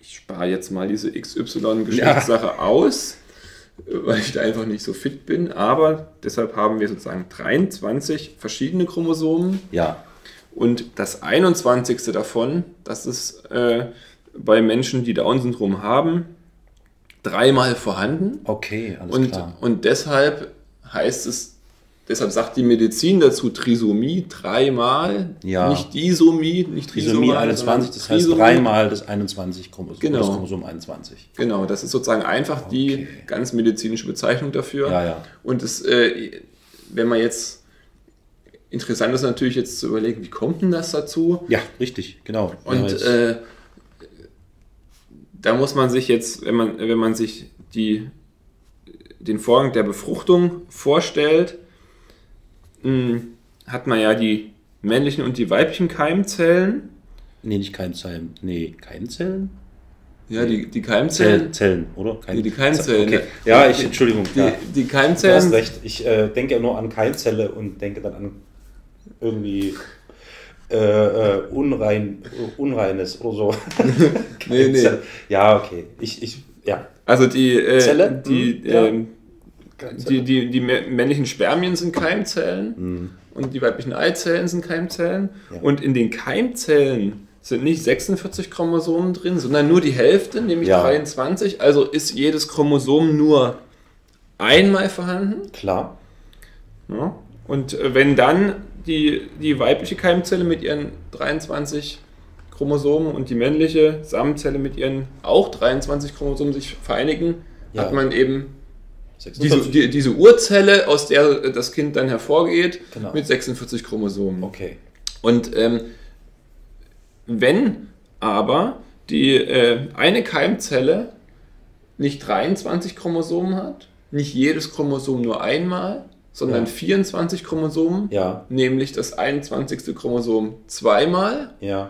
ich spare jetzt mal diese XY-Geschlechtssache aus, weil ich da einfach nicht so fit bin, aber deshalb haben wir sozusagen 23 verschiedene Chromosomen. Ja. Und das 21. davon, das ist äh, bei Menschen, die Down-Syndrom haben, dreimal vorhanden. Okay, alles Und, klar. und deshalb heißt es, deshalb sagt die Medizin dazu Trisomie dreimal, Ja. nicht Disomie, nicht Trisomie Trisomal, 21, das heißt Trisomie. dreimal das 21 Chromosom, Genau. das Chromosom 21. Genau, das ist sozusagen einfach die Okay. ganz medizinische Bezeichnung dafür. Ja, ja. Und es, äh, wenn man jetzt, interessant ist natürlich jetzt zu überlegen, wie kommt denn das dazu? Ja, richtig, genau. Und äh, da muss man sich jetzt, wenn man, wenn man sich die, den Vorgang der Befruchtung vorstellt, mh, hat man ja die männlichen und die weiblichen Keimzellen. nee, nicht Keimzellen. Nee, Keimzellen? Ja, die, die Zellen, Keimzellen. Zellen, oder? Keim- Die- die Keimzellen. Okay. Ja, ich, Entschuldigung. Die, ja. die Du hast Keimzellen. recht. Ich äh, denke ja nur an Keimzelle und denke dann an irgendwie äh, äh, unrein, unreines oder so. Nee, nee. Ja, okay. Ich, ich, ja. Also die, äh, Zelle? die, Hm, ja. Die, die, die mä- männlichen Spermien sind Keimzellen Hm. und die weiblichen Eizellen sind Keimzellen. Ja. Und in den Keimzellen sind nicht 46 Chromosomen drin, sondern nur die Hälfte, nämlich Ja. 23. Also ist jedes Chromosom nur einmal vorhanden. Klar. Ja? Und äh, wenn dann die, die weibliche Keimzelle mit ihren 23 Chromosomen und die männliche Samenzelle mit ihren auch 23 Chromosomen sich vereinigen, Ja. hat man eben diese, 46. die, diese Urzelle, aus der das Kind dann hervorgeht, Genau. mit 46 Chromosomen. Okay. Und ähm, wenn aber die äh, eine Keimzelle nicht 23 Chromosomen hat, nicht jedes Chromosom nur einmal, sondern Ja. 24 Chromosomen, Ja, nämlich das 21. Chromosom zweimal, ja,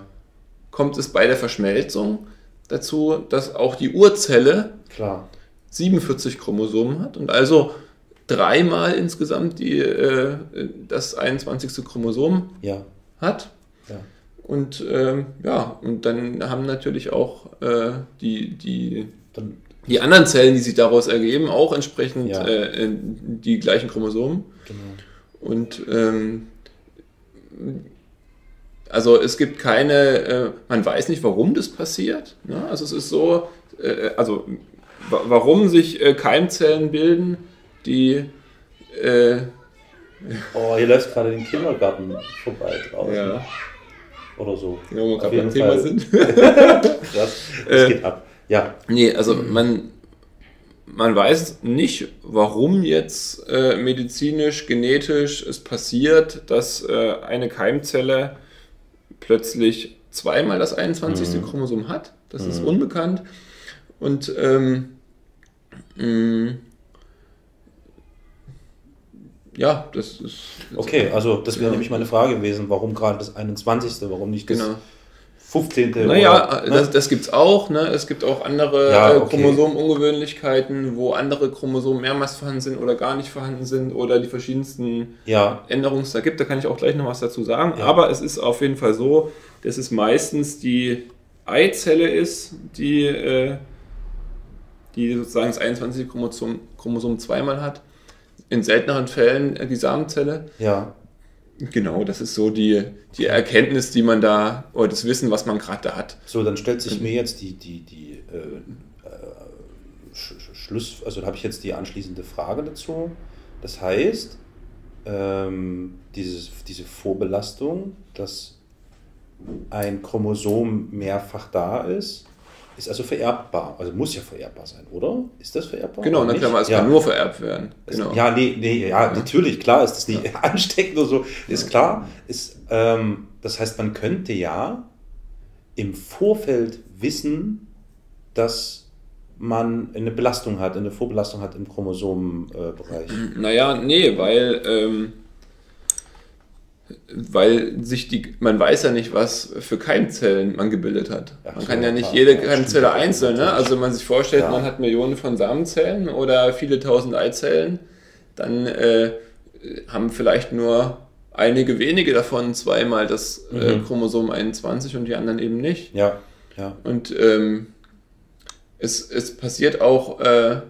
kommt es bei der Verschmelzung dazu, dass auch die Urzelle klar. 47 Chromosomen hat und also dreimal insgesamt die, äh, das 21. Chromosom Ja, hat. ja. Und ähm, ja, und dann haben natürlich auch äh, die, die, Dann, die anderen Zellen, die sich daraus ergeben, auch entsprechend Ja. äh, die gleichen Chromosomen. genau. Und ähm, also es gibt keine, äh, man weiß nicht, warum das passiert. Ne? Also es ist so, äh, also warum sich äh, Keimzellen bilden, die äh, Oh, hier läuft gerade den Kindergarten vorbei draußen. ja, Oder so. ja, wo wir gerade beim Thema Fall. sind. Krass. Das Äh, geht ab. Ja, Nee, also man, man weiß nicht, warum jetzt äh, medizinisch, genetisch es passiert, dass äh, eine Keimzelle plötzlich zweimal das 21. Chromosom hat. Das ist unbekannt. Und ähm, mh, ja, das ist. okay, also das wäre Ja. nämlich meine Frage gewesen, warum gerade das 21., warum nicht das Genau. 15. Naja, oder, das, ne? das gibt es auch. Ne? Es gibt auch andere Ja, äh, okay. Chromosomunungewöhnlichkeiten, wo andere Chromosomen mehrmals vorhanden sind oder gar nicht vorhanden sind oder die verschiedensten Ja, Änderungen es da gibt. Da kann ich auch gleich noch was dazu sagen. Ja. Aber es ist auf jeden Fall so, dass es meistens die Eizelle ist, die, äh, die sozusagen das 21. Chromosom, Chromosom zweimal hat. In selteneren Fällen äh, die Samenzelle. ja, Genau, das ist so die, die Erkenntnis, die man da, oder das Wissen, was man gerade da hat. so, dann stellt sich mir jetzt die, die, die, äh, äh, Sch Schluss, also habe ich jetzt die anschließende Frage dazu. Das heißt, ähm, dieses, diese Vorbelastung, dass ein Chromosom mehrfach da ist, ist also vererbbar. Also muss ja vererbbar sein, oder? Ist das vererbbar? Genau, na klar, es ja. kann nur vererbt werden. Genau. Ja, nee, nee, ja, natürlich, klar ist das nicht ansteckend oder so, ist klar. Ist, ähm, das heißt, man könnte ja im Vorfeld wissen, dass man eine Belastung hat, eine Vorbelastung hat im Chromosomenbereich. Naja, nee, weil, ähm, weil sich die, man weiß ja nicht, was für Keimzellen man gebildet hat. Ach Man kann ja nicht klar. jede Keimzelle einzeln, ne? Also wenn man sich vorstellt, Ja. man hat Millionen von Samenzellen oder viele tausend Eizellen, dann äh, haben vielleicht nur einige wenige davon zweimal das äh, Mhm. Chromosom 21 und die anderen eben nicht. Ja, ja. Und ähm, es, es passiert auch äh,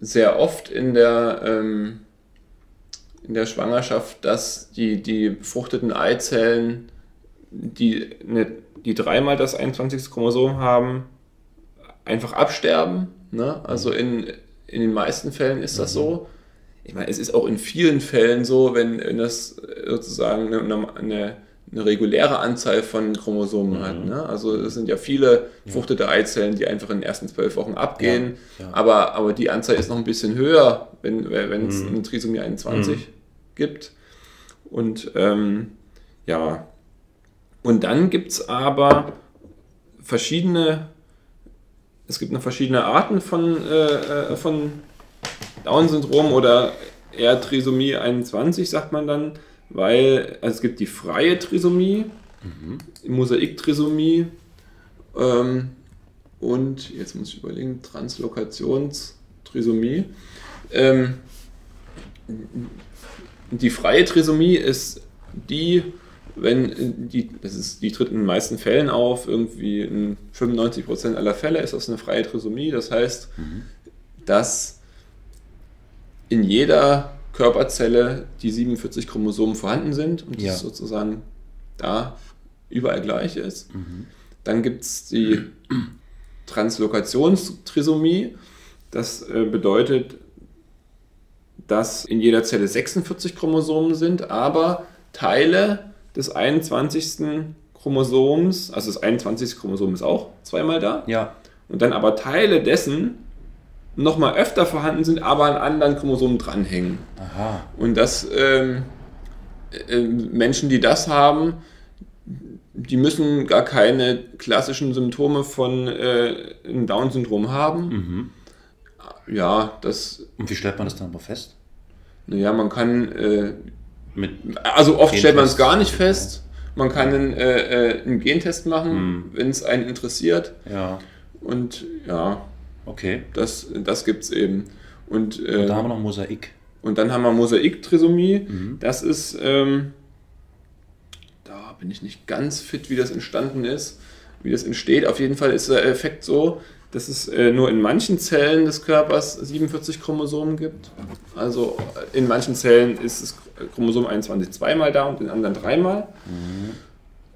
sehr oft in der, ähm, in der Schwangerschaft, dass die, die befruchteten Eizellen, die, ne, die dreimal das 21. Chromosom haben, einfach absterben. Ne? Also in, in den meisten Fällen ist das so. Ich meine, es ist auch in vielen Fällen so, wenn, wenn das sozusagen eine, eine, eine reguläre Anzahl von Chromosomen hat. Ne? Also es sind ja viele befruchtete Eizellen, die einfach in den ersten zwölf Wochen abgehen. Ja, ja. Aber, aber die Anzahl ist noch ein bisschen höher, wenn, wenn es eine Trisomie 21 gibt. Und ähm, ja, und dann gibt es aber verschiedene, es gibt noch verschiedene Arten von, äh, äh, von Down-Syndrom oder eher Trisomie 21, sagt man dann, weil also es gibt die freie Trisomie, die Mosaik-Trisomie ähm, und jetzt muss ich überlegen, Translokationstrisomie. Ähm, die freie Trisomie ist die, wenn die, das ist, die tritt in den meisten Fällen auf, irgendwie in 95% aller Fälle ist das eine freie Trisomie. Das heißt, dass in jeder Körperzelle die 47 Chromosomen vorhanden sind und Ja. das sozusagen da überall gleich ist. Dann gibt es die Translokationstrisomie. Das äh, bedeutet, dass in jeder Zelle 46 Chromosomen sind, aber Teile des 21. Chromosoms, also das 21. Chromosom ist auch zweimal da, Ja. und dann aber Teile dessen nochmal öfter vorhanden sind, aber an anderen Chromosomen dranhängen. Aha. Und das ähm, äh, Menschen, die das haben, die müssen gar keine klassischen Symptome von äh, einem Down-Syndrom haben. Ja, das, Und wie stellt man das dann aber fest? naja, man kann, äh, Mit also oft stellt man es gar nicht fest. Man kann einen, äh, äh, einen Gentest machen, Hm. wenn es einen interessiert. ja, Und ja, okay. das, das gibt es eben. Und, äh, Da haben wir noch Mosaik. Und dann haben wir Mosaik-Trisomie. Mhm. Das ist, ähm, da bin ich nicht ganz fit, wie das entstanden ist, wie das entsteht. Auf jeden Fall ist der Effekt so, dass es äh, nur in manchen Zellen des Körpers 47 Chromosomen gibt. Also äh, in manchen Zellen ist das Chromosom 21 zweimal da und in anderen dreimal.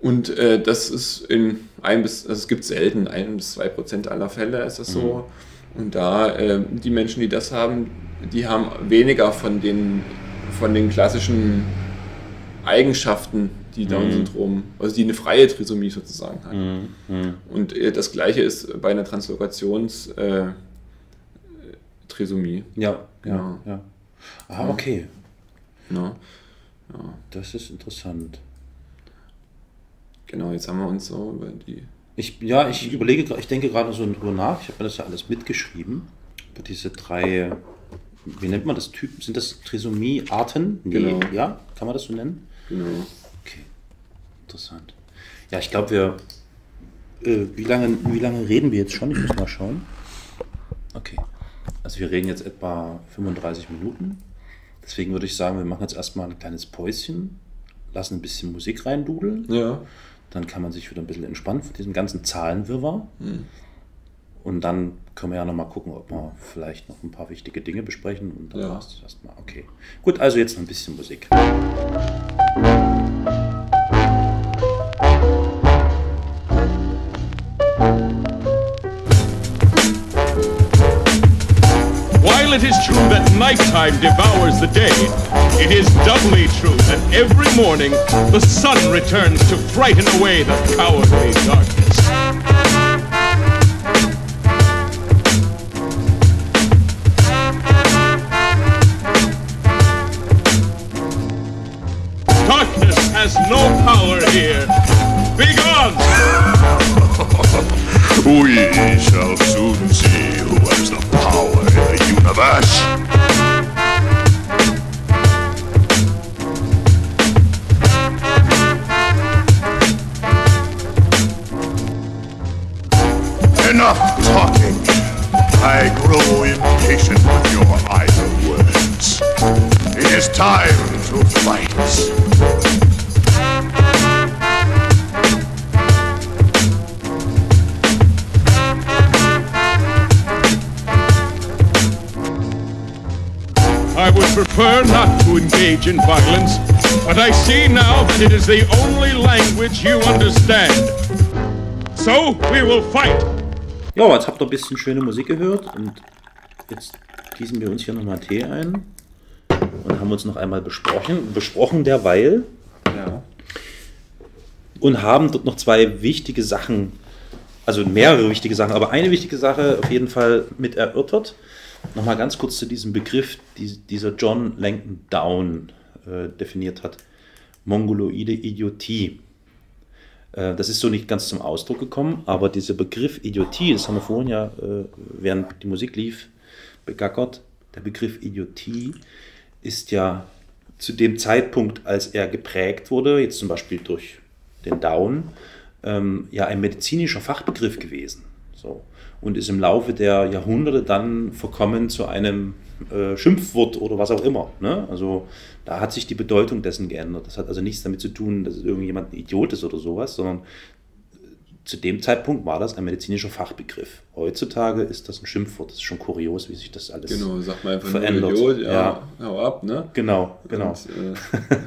Und äh, das ist in ein bis, also es gibt selten, ein bis zwei Prozent aller Fälle ist das so. Und da, äh, die Menschen, die das haben, die haben weniger von den, von den klassischen Eigenschaften, die Down-Syndrom, also die eine freie Trisomie sozusagen hat. Mhm. Und äh, das gleiche ist bei einer Translokations- äh, Trisomie. Ja, Genau. ja, ja. Ah, okay. Ne? Das ist interessant. Genau, jetzt haben wir uns so über die. Ich, ja, ich überlege, ich denke gerade so drüber nach. Ich habe mir das ja alles mitgeschrieben. Über diese drei, wie nennt man das Typen? Sind das Trisomie-Arten? Nee, Genau. Ja, kann man das so nennen? Genau. Okay, interessant. Ja, ich glaube, wir. Äh, wie, lange, wie lange reden wir jetzt schon? Ich muss mal schauen. Okay. Also, wir reden jetzt etwa 35 Minuten. Deswegen würde ich sagen, wir machen jetzt erstmal ein kleines Päuschen, lassen ein bisschen Musik reindudeln. Ja. Dann kann man sich wieder ein bisschen entspannen von diesem ganzen Zahlenwirrwarr. Und dann können wir ja nochmal gucken, ob wir vielleicht noch ein paar wichtige Dinge besprechen. Und dann Ja. war es das erstmal. Okay. Gut, also jetzt noch ein bisschen Musik. True that nighttime devours the day, it is doubly true that every morning the sun returns to frighten away the cowardly darkness. Darkness has no power here. Begone! I see now that it is the only language you understand. So we will fight. Ja, jetzt habt ihr ein bisschen schöne Musik gehört und jetzt gießen wir uns hier nochmal Tee ein und haben uns noch einmal besprochen, besprochen derweil Ja. und haben dort noch zwei wichtige Sachen, also mehrere wichtige Sachen, aber eine wichtige Sache auf jeden Fall mit erörtert. Nochmal ganz kurz zu diesem Begriff, die dieser John Langton Down äh, definiert hat. Mongoloide Idiotie. Äh, das ist so nicht ganz zum Ausdruck gekommen, aber dieser Begriff Idiotie, das haben wir vorhin ja, äh, während die Musik lief, begackert. Der Begriff Idiotie ist ja zu dem Zeitpunkt, als er geprägt wurde, jetzt zum Beispiel durch den Down, ähm, ja ein medizinischer Fachbegriff gewesen. So. Und ist im Laufe der Jahrhunderte dann verkommen zu einem äh, Schimpfwort oder was auch immer. Ne? Also da hat sich die Bedeutung dessen geändert. Das hat also nichts damit zu tun, dass irgendjemand ein Idiot ist oder sowas, sondern zu dem Zeitpunkt war das ein medizinischer Fachbegriff. Heutzutage ist das ein Schimpfwort. Das ist schon kurios, wie sich das alles Genau, sag mal einfach verändert. Idiot, ja, Ja. hau ab, ne? Genau, genau. Und,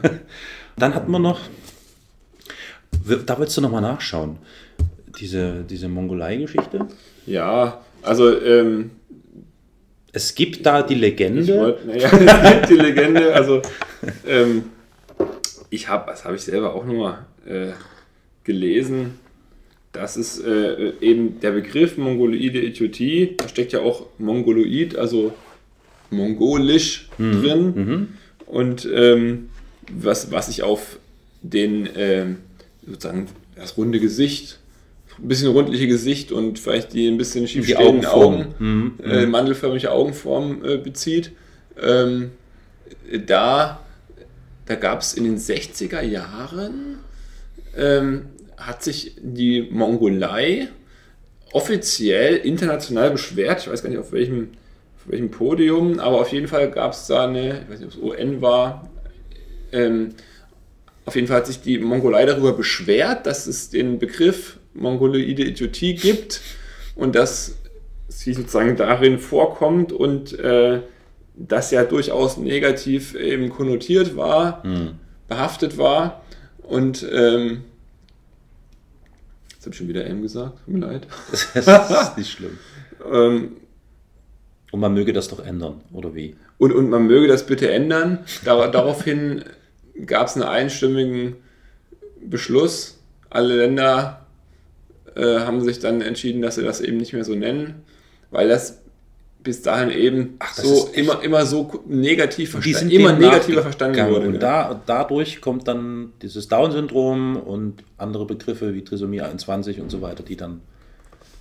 äh, Dann hatten wir noch, da willst du nochmal nachschauen, diese, diese Mongolei-Geschichte. ja, also, ähm, Es gibt da die ich Legende. wollte, naja, es gibt die Legende, also, ähm, ich habe, das habe ich selber auch nur äh, gelesen, dass es äh, eben der Begriff mongoloide Idiotie, da steckt ja auch mongoloid, also mongolisch drin. Und ähm, was, was sich auf den ähm, sozusagen das runde Gesicht, ein bisschen rundliche Gesicht und vielleicht die ein bisschen schief Die Augenform. Augen, äh, mandelförmige Augenform äh, bezieht. Ähm, da da gab es in den 60er Jahren, ähm, hat sich die Mongolei offiziell international beschwert. Ich weiß gar nicht auf welchem, auf welchem Podium, aber auf jeden Fall gab es da eine, ich weiß nicht, ob es UN war, ähm, auf jeden Fall hat sich die Mongolei darüber beschwert, dass es den Begriff mongoloide Idiotie gibt und dass sie sozusagen darin vorkommt und äh, das ja durchaus negativ eben konnotiert war, behaftet war und ähm, jetzt habe ich schon wieder M gesagt, tut mir leid. Das ist nicht schlimm. Ähm, Und man möge das doch ändern, oder wie? Und, und man möge das bitte ändern. Dar daraufhin gab es einen einstimmigen Beschluss. Alle Länder äh, haben sich dann entschieden, dass sie das eben nicht mehr so nennen, weil das bis dahin eben das so immer, immer so negativ Die verstanden, sind immer negativer verstanden wurde. Und da, dadurch kommt dann dieses Down-Syndrom und andere Begriffe wie Trisomie 21 und so weiter, die dann.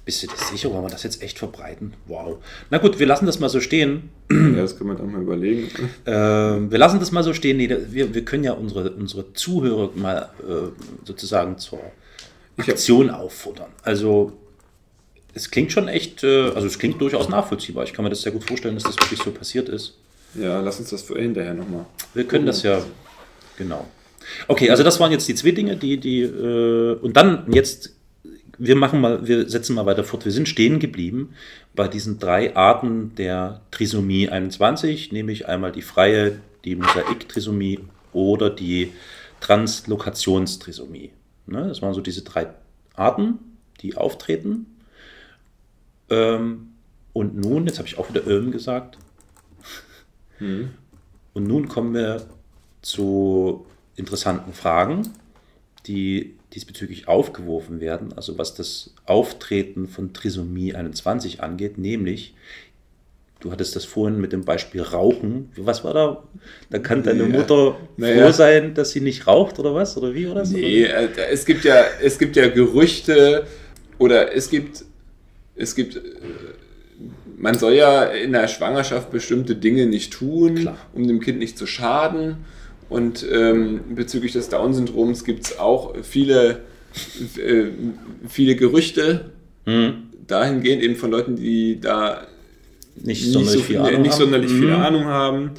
Bist du dir sicher, wollen wir das jetzt echt verbreiten? Wow. Na gut, wir lassen das mal so stehen. ja, das können wir dann mal überlegen. Ähm, wir lassen das mal so stehen. Nee, wir, wir können ja unsere, unsere Zuhörer mal äh, sozusagen zur Aktion auffordern. Also es klingt schon echt, äh, also es klingt durchaus nachvollziehbar. Ich kann mir das sehr gut vorstellen, dass das wirklich so passiert ist. Ja, lass uns das für hinterher nochmal. Wir können das ja, genau. Okay, also das waren jetzt die zwei Dinge, die, die, äh, und dann jetzt, wir machen mal, wir setzen mal weiter fort. Wir sind stehen geblieben bei diesen drei Arten der Trisomie 21, nämlich einmal die freie, die Mosaik-Trisomie oder die Translokationstrisomie. Ne, das waren so diese drei Arten, die auftreten. Ähm, und nun, jetzt habe ich auch wieder Öm gesagt. Und nun kommen wir zu interessanten Fragen, die diesbezüglich aufgeworfen werden, also was das Auftreten von Trisomie 21 angeht, nämlich, du hattest das vorhin mit dem Beispiel Rauchen. Was war da? Da kann deine Ja, Mutter naja. froh sein, dass sie nicht raucht oder was? Oder wie war das? Nee, äh, es gibt ja, es gibt ja Gerüchte oder es gibt, es gibt, äh, man soll ja in der Schwangerschaft bestimmte Dinge nicht tun, Klar. um dem Kind nicht zu schaden. Und ähm, bezüglich des Down-Syndroms gibt es auch viele, äh, viele Gerüchte Mhm. dahingehend eben von Leuten, die da Nicht nicht, sonderlich so viel Ahnung nicht haben. sonderlich viel Mhm. Ahnung haben.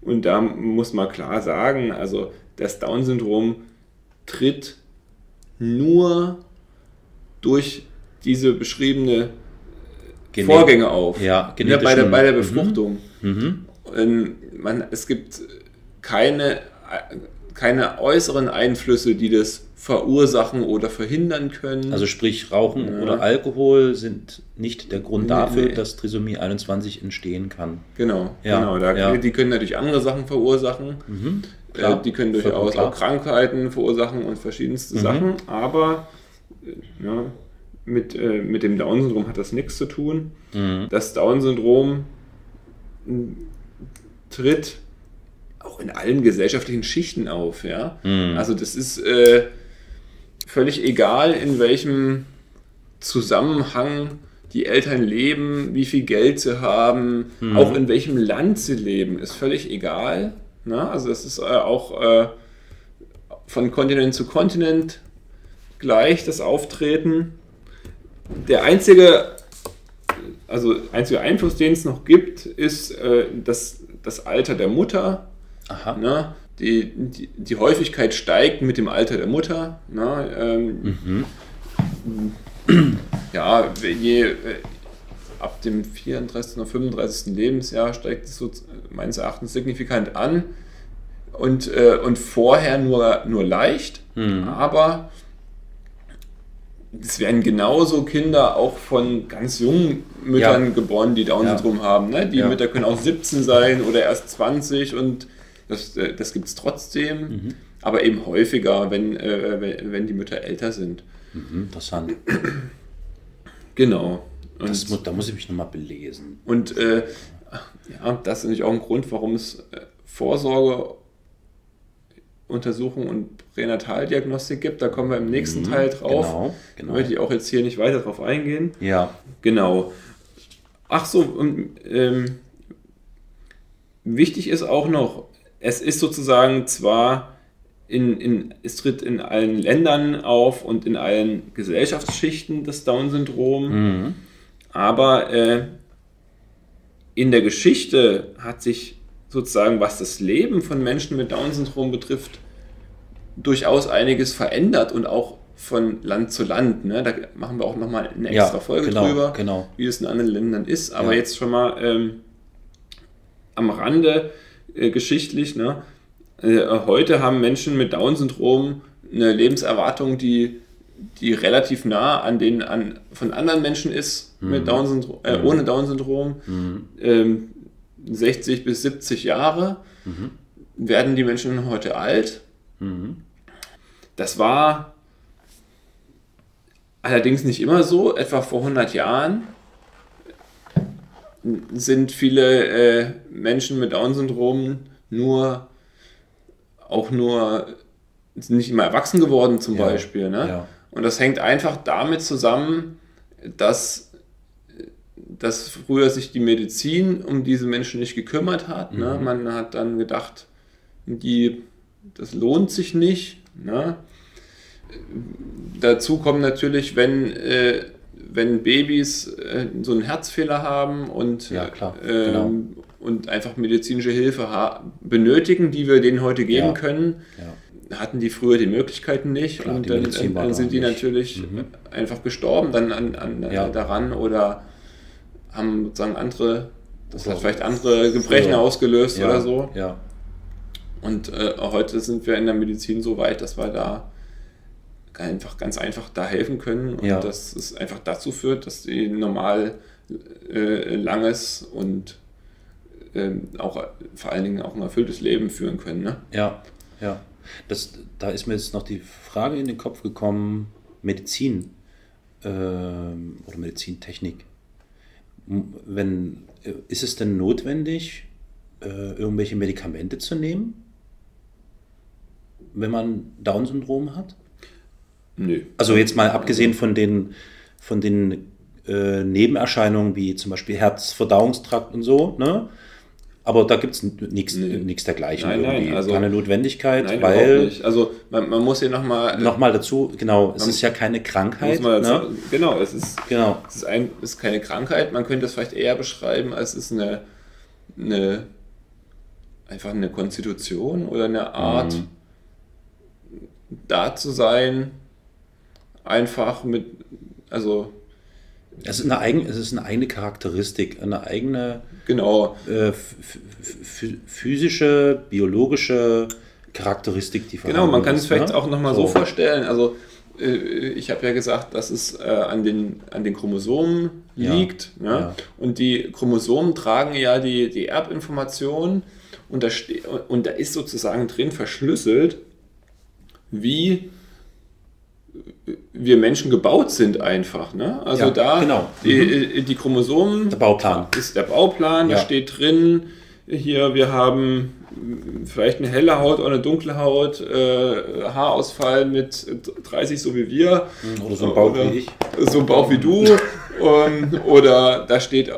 Und da muss man klar sagen, also das Down-Syndrom tritt nur durch diese beschriebene Gene- Vorgänge auf. Ja, ne, bei, der, bei der Befruchtung. Mhm. Ähm, man, es gibt keine, keine äußeren Einflüsse, die das verursachen oder verhindern können. Also sprich, Rauchen Ja. oder Alkohol sind nicht der Grund Nee, dafür, nee. dass Trisomie 21 entstehen kann. Genau, Ja, genau. Da, ja. Die können natürlich andere Sachen verursachen. klar, äh, die können durchaus klar. auch Krankheiten verursachen und verschiedenste Mhm. Sachen. Aber äh, ja, mit, äh, mit dem Down-Syndrom hat das nichts zu tun. Mhm. Das Down-Syndrom tritt auch in allen gesellschaftlichen Schichten auf. Ja? Mhm. Also das ist äh, völlig egal, in welchem Zusammenhang die Eltern leben, wie viel Geld sie haben, Mhm. auch in welchem Land sie leben, ist völlig egal. Na? Also das ist äh, auch äh, von Kontinent zu Kontinent gleich das Auftreten. Der einzige, also einzige Einfluss, den es noch gibt, ist äh, das, das Alter der Mutter. Aha. Ne? Die, die, die Häufigkeit steigt mit dem Alter der Mutter. Ne? Ähm, Ja, je, äh, ab dem 34. oder 35. Lebensjahr steigt es so meines Erachtens signifikant an. Und, äh, und vorher nur, nur leicht, aber es werden genauso Kinder auch von ganz jungen Müttern Ja. geboren, die Down-Syndrom haben. Ne? Die Ja. Mütter können auch 17 sein oder erst 20 und das, äh, das gibt es trotzdem, Mhm. aber eben häufiger, wenn, äh, wenn, wenn die Mütter älter sind. Mhm, interessant. Genau. Und, Das, da muss ich mich nochmal belesen. und äh, ja, das ist natürlich auch ein Grund, warum es äh, Vorsorgeuntersuchungen und Pränataldiagnostik gibt. Da kommen wir im nächsten Mhm, Teil drauf. genau, genau. Da möchte ich auch jetzt hier nicht weiter drauf eingehen. Ja. Genau. Ach so, und ähm, wichtig ist auch noch, es ist sozusagen zwar in, in, es tritt in allen Ländern auf und in allen Gesellschaftsschichten das Down-Syndrom, Mhm. aber äh, in der Geschichte hat sich sozusagen, was das Leben von Menschen mit Down-Syndrom betrifft, durchaus einiges verändert und auch von Land zu Land. Ne? Da machen wir auch nochmal eine Ja, extra Folge genau, drüber, genau. wie es in anderen Ländern ist. Aber Ja. jetzt schon mal ähm, am Rande äh, geschichtlich. Ne? Äh, heute haben Menschen mit Down-Syndrom eine Lebenserwartung, die, die relativ nah an den an, von anderen Menschen ist Mhm. mit Down -Syndrom, äh, ohne Down-Syndrom. Ähm, 60 bis 70 Jahre Mhm. werden die Menschen heute alt. Das war allerdings nicht immer so. Etwa vor 100 Jahren sind viele äh, Menschen mit Down-Syndrom nur auch nur sind nicht immer erwachsen geworden zum Ja, Beispiel. Ne? ja. Und das hängt einfach damit zusammen, dass, dass früher sich die Medizin um diese Menschen nicht gekümmert hat. Ne? Mhm. Man hat dann gedacht, die, das lohnt sich nicht. Ne? Dazu kommt natürlich, wenn, äh, wenn Babys äh, so einen Herzfehler haben und, Ja, klar, ähm, genau. Und einfach medizinische Hilfe benötigen, die wir denen heute geben Ja. können, Ja. hatten die früher die Möglichkeiten nicht Klar, und dann, dann da sind die nicht. natürlich Mhm. einfach gestorben dann an, an, Ja. daran oder haben sozusagen andere, das Oder hat vielleicht andere Gebrechen früher. ausgelöst oder so. Und äh, heute sind wir in der Medizin so weit, dass wir da einfach ganz einfach da helfen können und Ja. dass es einfach dazu führt, dass die normal äh, langes und ähm, auch vor allen Dingen auch ein erfülltes Leben führen können. Ne? Ja, ja. Das, da ist mir jetzt noch die Frage in den Kopf gekommen, Medizin ähm, oder Medizintechnik. Wenn, äh, ist es denn notwendig, äh, irgendwelche Medikamente zu nehmen, wenn man Down-Syndrom hat? Nö. Also jetzt mal abgesehen von den, von den äh, Nebenerscheinungen wie zum Beispiel Herzverdauungstrakt und so, ne? Aber da gibt es nichts Nee. dergleichen. Nein, nein, irgendwie. also- Keine Notwendigkeit, Nein, weil. Also man, man muss hier nochmal... nochmal dazu, genau, es ist ja keine Krankheit. man dazu, ne? Genau, es ist, Genau. es ist, ein, ist keine Krankheit. Man könnte es vielleicht eher beschreiben, als es ist eine, eine einfach eine Konstitution oder eine Art, Mhm. da zu sein, einfach mit, also Es ist, eine eigen, es ist eine eigene Charakteristik, eine eigene genau, äh, physische, biologische Charakteristik, die Genau, man kann es ist, vielleicht ne? auch nochmal so. vorstellen. Also, äh, ich habe ja gesagt, dass es äh, an, den, an den Chromosomen liegt. Ja? ja. Und die Chromosomen tragen ja die, die Erbinformation und da, und da ist sozusagen drin verschlüsselt, wie wir Menschen gebaut sind einfach. Ne? Also Ja, da genau. die, die Chromosomen Der Bauplan. ist der Bauplan, Ja. da steht drin, hier, wir haben vielleicht eine helle Haut oder eine dunkle Haut, äh, Haarausfall mit 30, so wie wir. Oder so ein Bauch Oder wie ich. So ein Bauch wie du. ähm, oder da steht,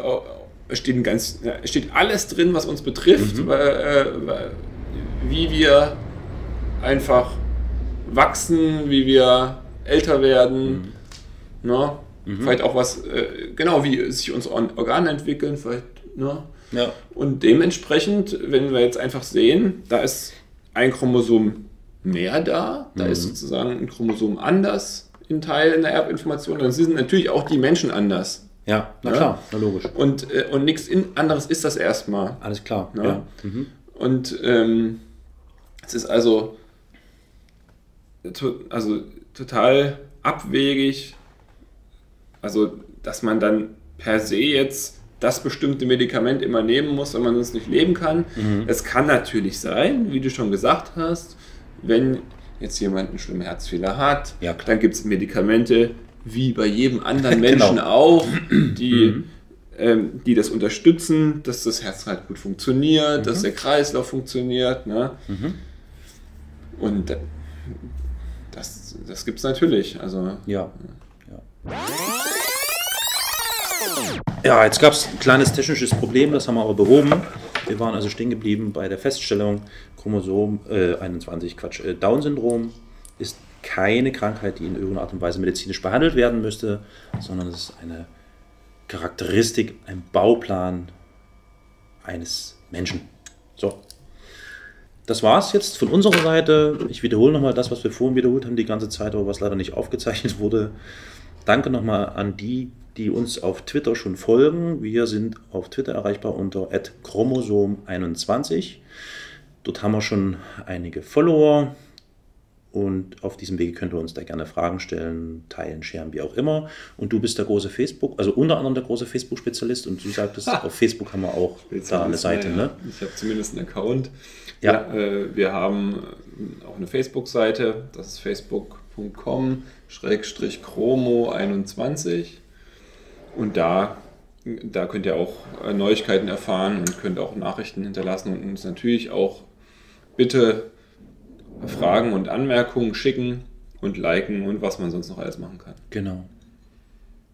steht, ganz, steht alles drin, was uns betrifft, Mhm. weil, äh, weil, wie wir einfach wachsen, wie wir älter werden. Mhm. Ne? Vielleicht auch was, äh, genau, wie sich unsere Organ- Organe entwickeln, vielleicht, ne? Ja. Und dementsprechend, wenn wir jetzt einfach sehen, da ist ein Chromosom mehr da, da ist sozusagen ein Chromosom anders in Teilen der Erbinformation, dann sind natürlich auch die Menschen anders. Ja, na Ja. klar, na logisch. Und, äh, und nichts anderes ist das erstmal. Alles klar. Ja. Ja. Mhm. Und ähm, es ist also, also total abwegig, also dass man dann per se jetzt das bestimmte Medikament immer nehmen muss, wenn man sonst nicht leben kann. Mhm. Es kann natürlich sein, wie du schon gesagt hast, wenn jetzt jemand einen schlimmen Herzfehler hat, Ja, dann gibt es Medikamente, wie bei jedem anderen Genau. Menschen auch, die, ähm, die das unterstützen, dass das Herz halt gut funktioniert, Mhm. dass der Kreislauf funktioniert. Ne? Und äh, das, das gibt es natürlich. Also Ja. Ja, ja jetzt gab es ein kleines technisches Problem, das haben wir aber behoben. Wir waren also stehen geblieben bei der Feststellung, Chromosom äh, 21, Quatsch, äh, Down-Syndrom ist keine Krankheit, die in irgendeiner Art und Weise medizinisch behandelt werden müsste, sondern es ist eine Charakteristik, ein Bauplan eines Menschen. Das war's jetzt von unserer Seite. Ich wiederhole nochmal das, was wir vorhin wiederholt haben die ganze Zeit, aber was leider nicht aufgezeichnet wurde. Danke nochmal an die, die uns auf Twitter schon folgen. Wir sind auf Twitter erreichbar unter chromosom21. Dort haben wir schon einige Follower. Und auf diesem Wege könnt ihr uns da gerne Fragen stellen, teilen, scheren, wie auch immer. Und du bist der große Facebook, also unter anderem der große Facebook-Spezialist. Und du sagtest, auf Facebook haben wir auch da eine Seite, Ja, ne? Ich habe zumindest einen Account. Ja. äh, wir haben äh, auch eine Facebook-Seite, das ist facebook.com chromo21 und da, da könnt ihr auch äh, Neuigkeiten erfahren und könnt auch Nachrichten hinterlassen und uns natürlich auch bitte Fragen und Anmerkungen schicken und liken und was man sonst noch alles machen kann. Genau.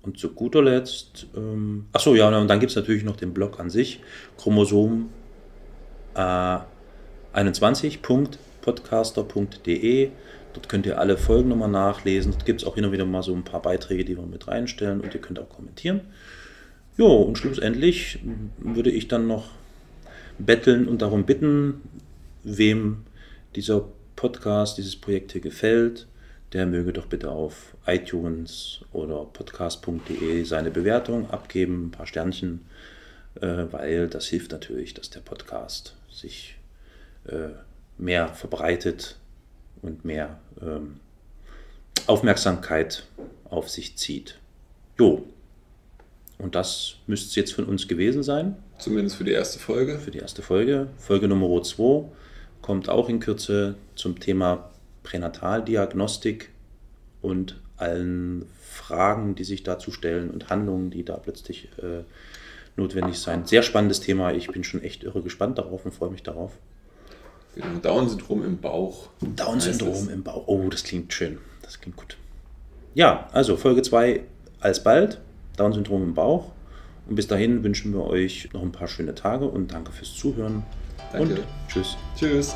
Und zu guter Letzt, ähm, achso, ja, und dann gibt es natürlich noch den Blog an sich, Chromosom äh, 21.podcaster.de. Dort könnt ihr alle Folgen nochmal nachlesen. Dort gibt es auch und wieder mal so ein paar Beiträge, die wir mit reinstellen und ihr könnt auch kommentieren. Jo, und schlussendlich würde ich dann noch betteln und darum bitten, wem dieser Podcast, dieses Projekt hier gefällt, der möge doch bitte auf iTunes oder podcast.de seine Bewertung abgeben, ein paar Sternchen, äh, weil das hilft natürlich, dass der Podcast sich äh, mehr verbreitet und mehr ähm, Aufmerksamkeit auf sich zieht. Jo, und das müsste es jetzt von uns gewesen sein. Zumindest für die erste Folge. für die erste Folge. Folge Nummer 2 kommt auch in Kürze zum Thema Pränataldiagnostik und allen Fragen, die sich dazu stellen und Handlungen, die da plötzlich äh, notwendig sein. Sehr spannendes Thema. Ich bin schon echt irre gespannt darauf und freue mich darauf. Genau, Down-Syndrom im Bauch. Down-Syndrom im Bauch. Oh, das klingt schön. Das klingt gut. Ja, also Folge 2 alsbald. Down-Syndrom im Bauch. Und bis dahin wünschen wir euch noch ein paar schöne Tage und danke fürs Zuhören. Danke. Und tschüss. Tschüss.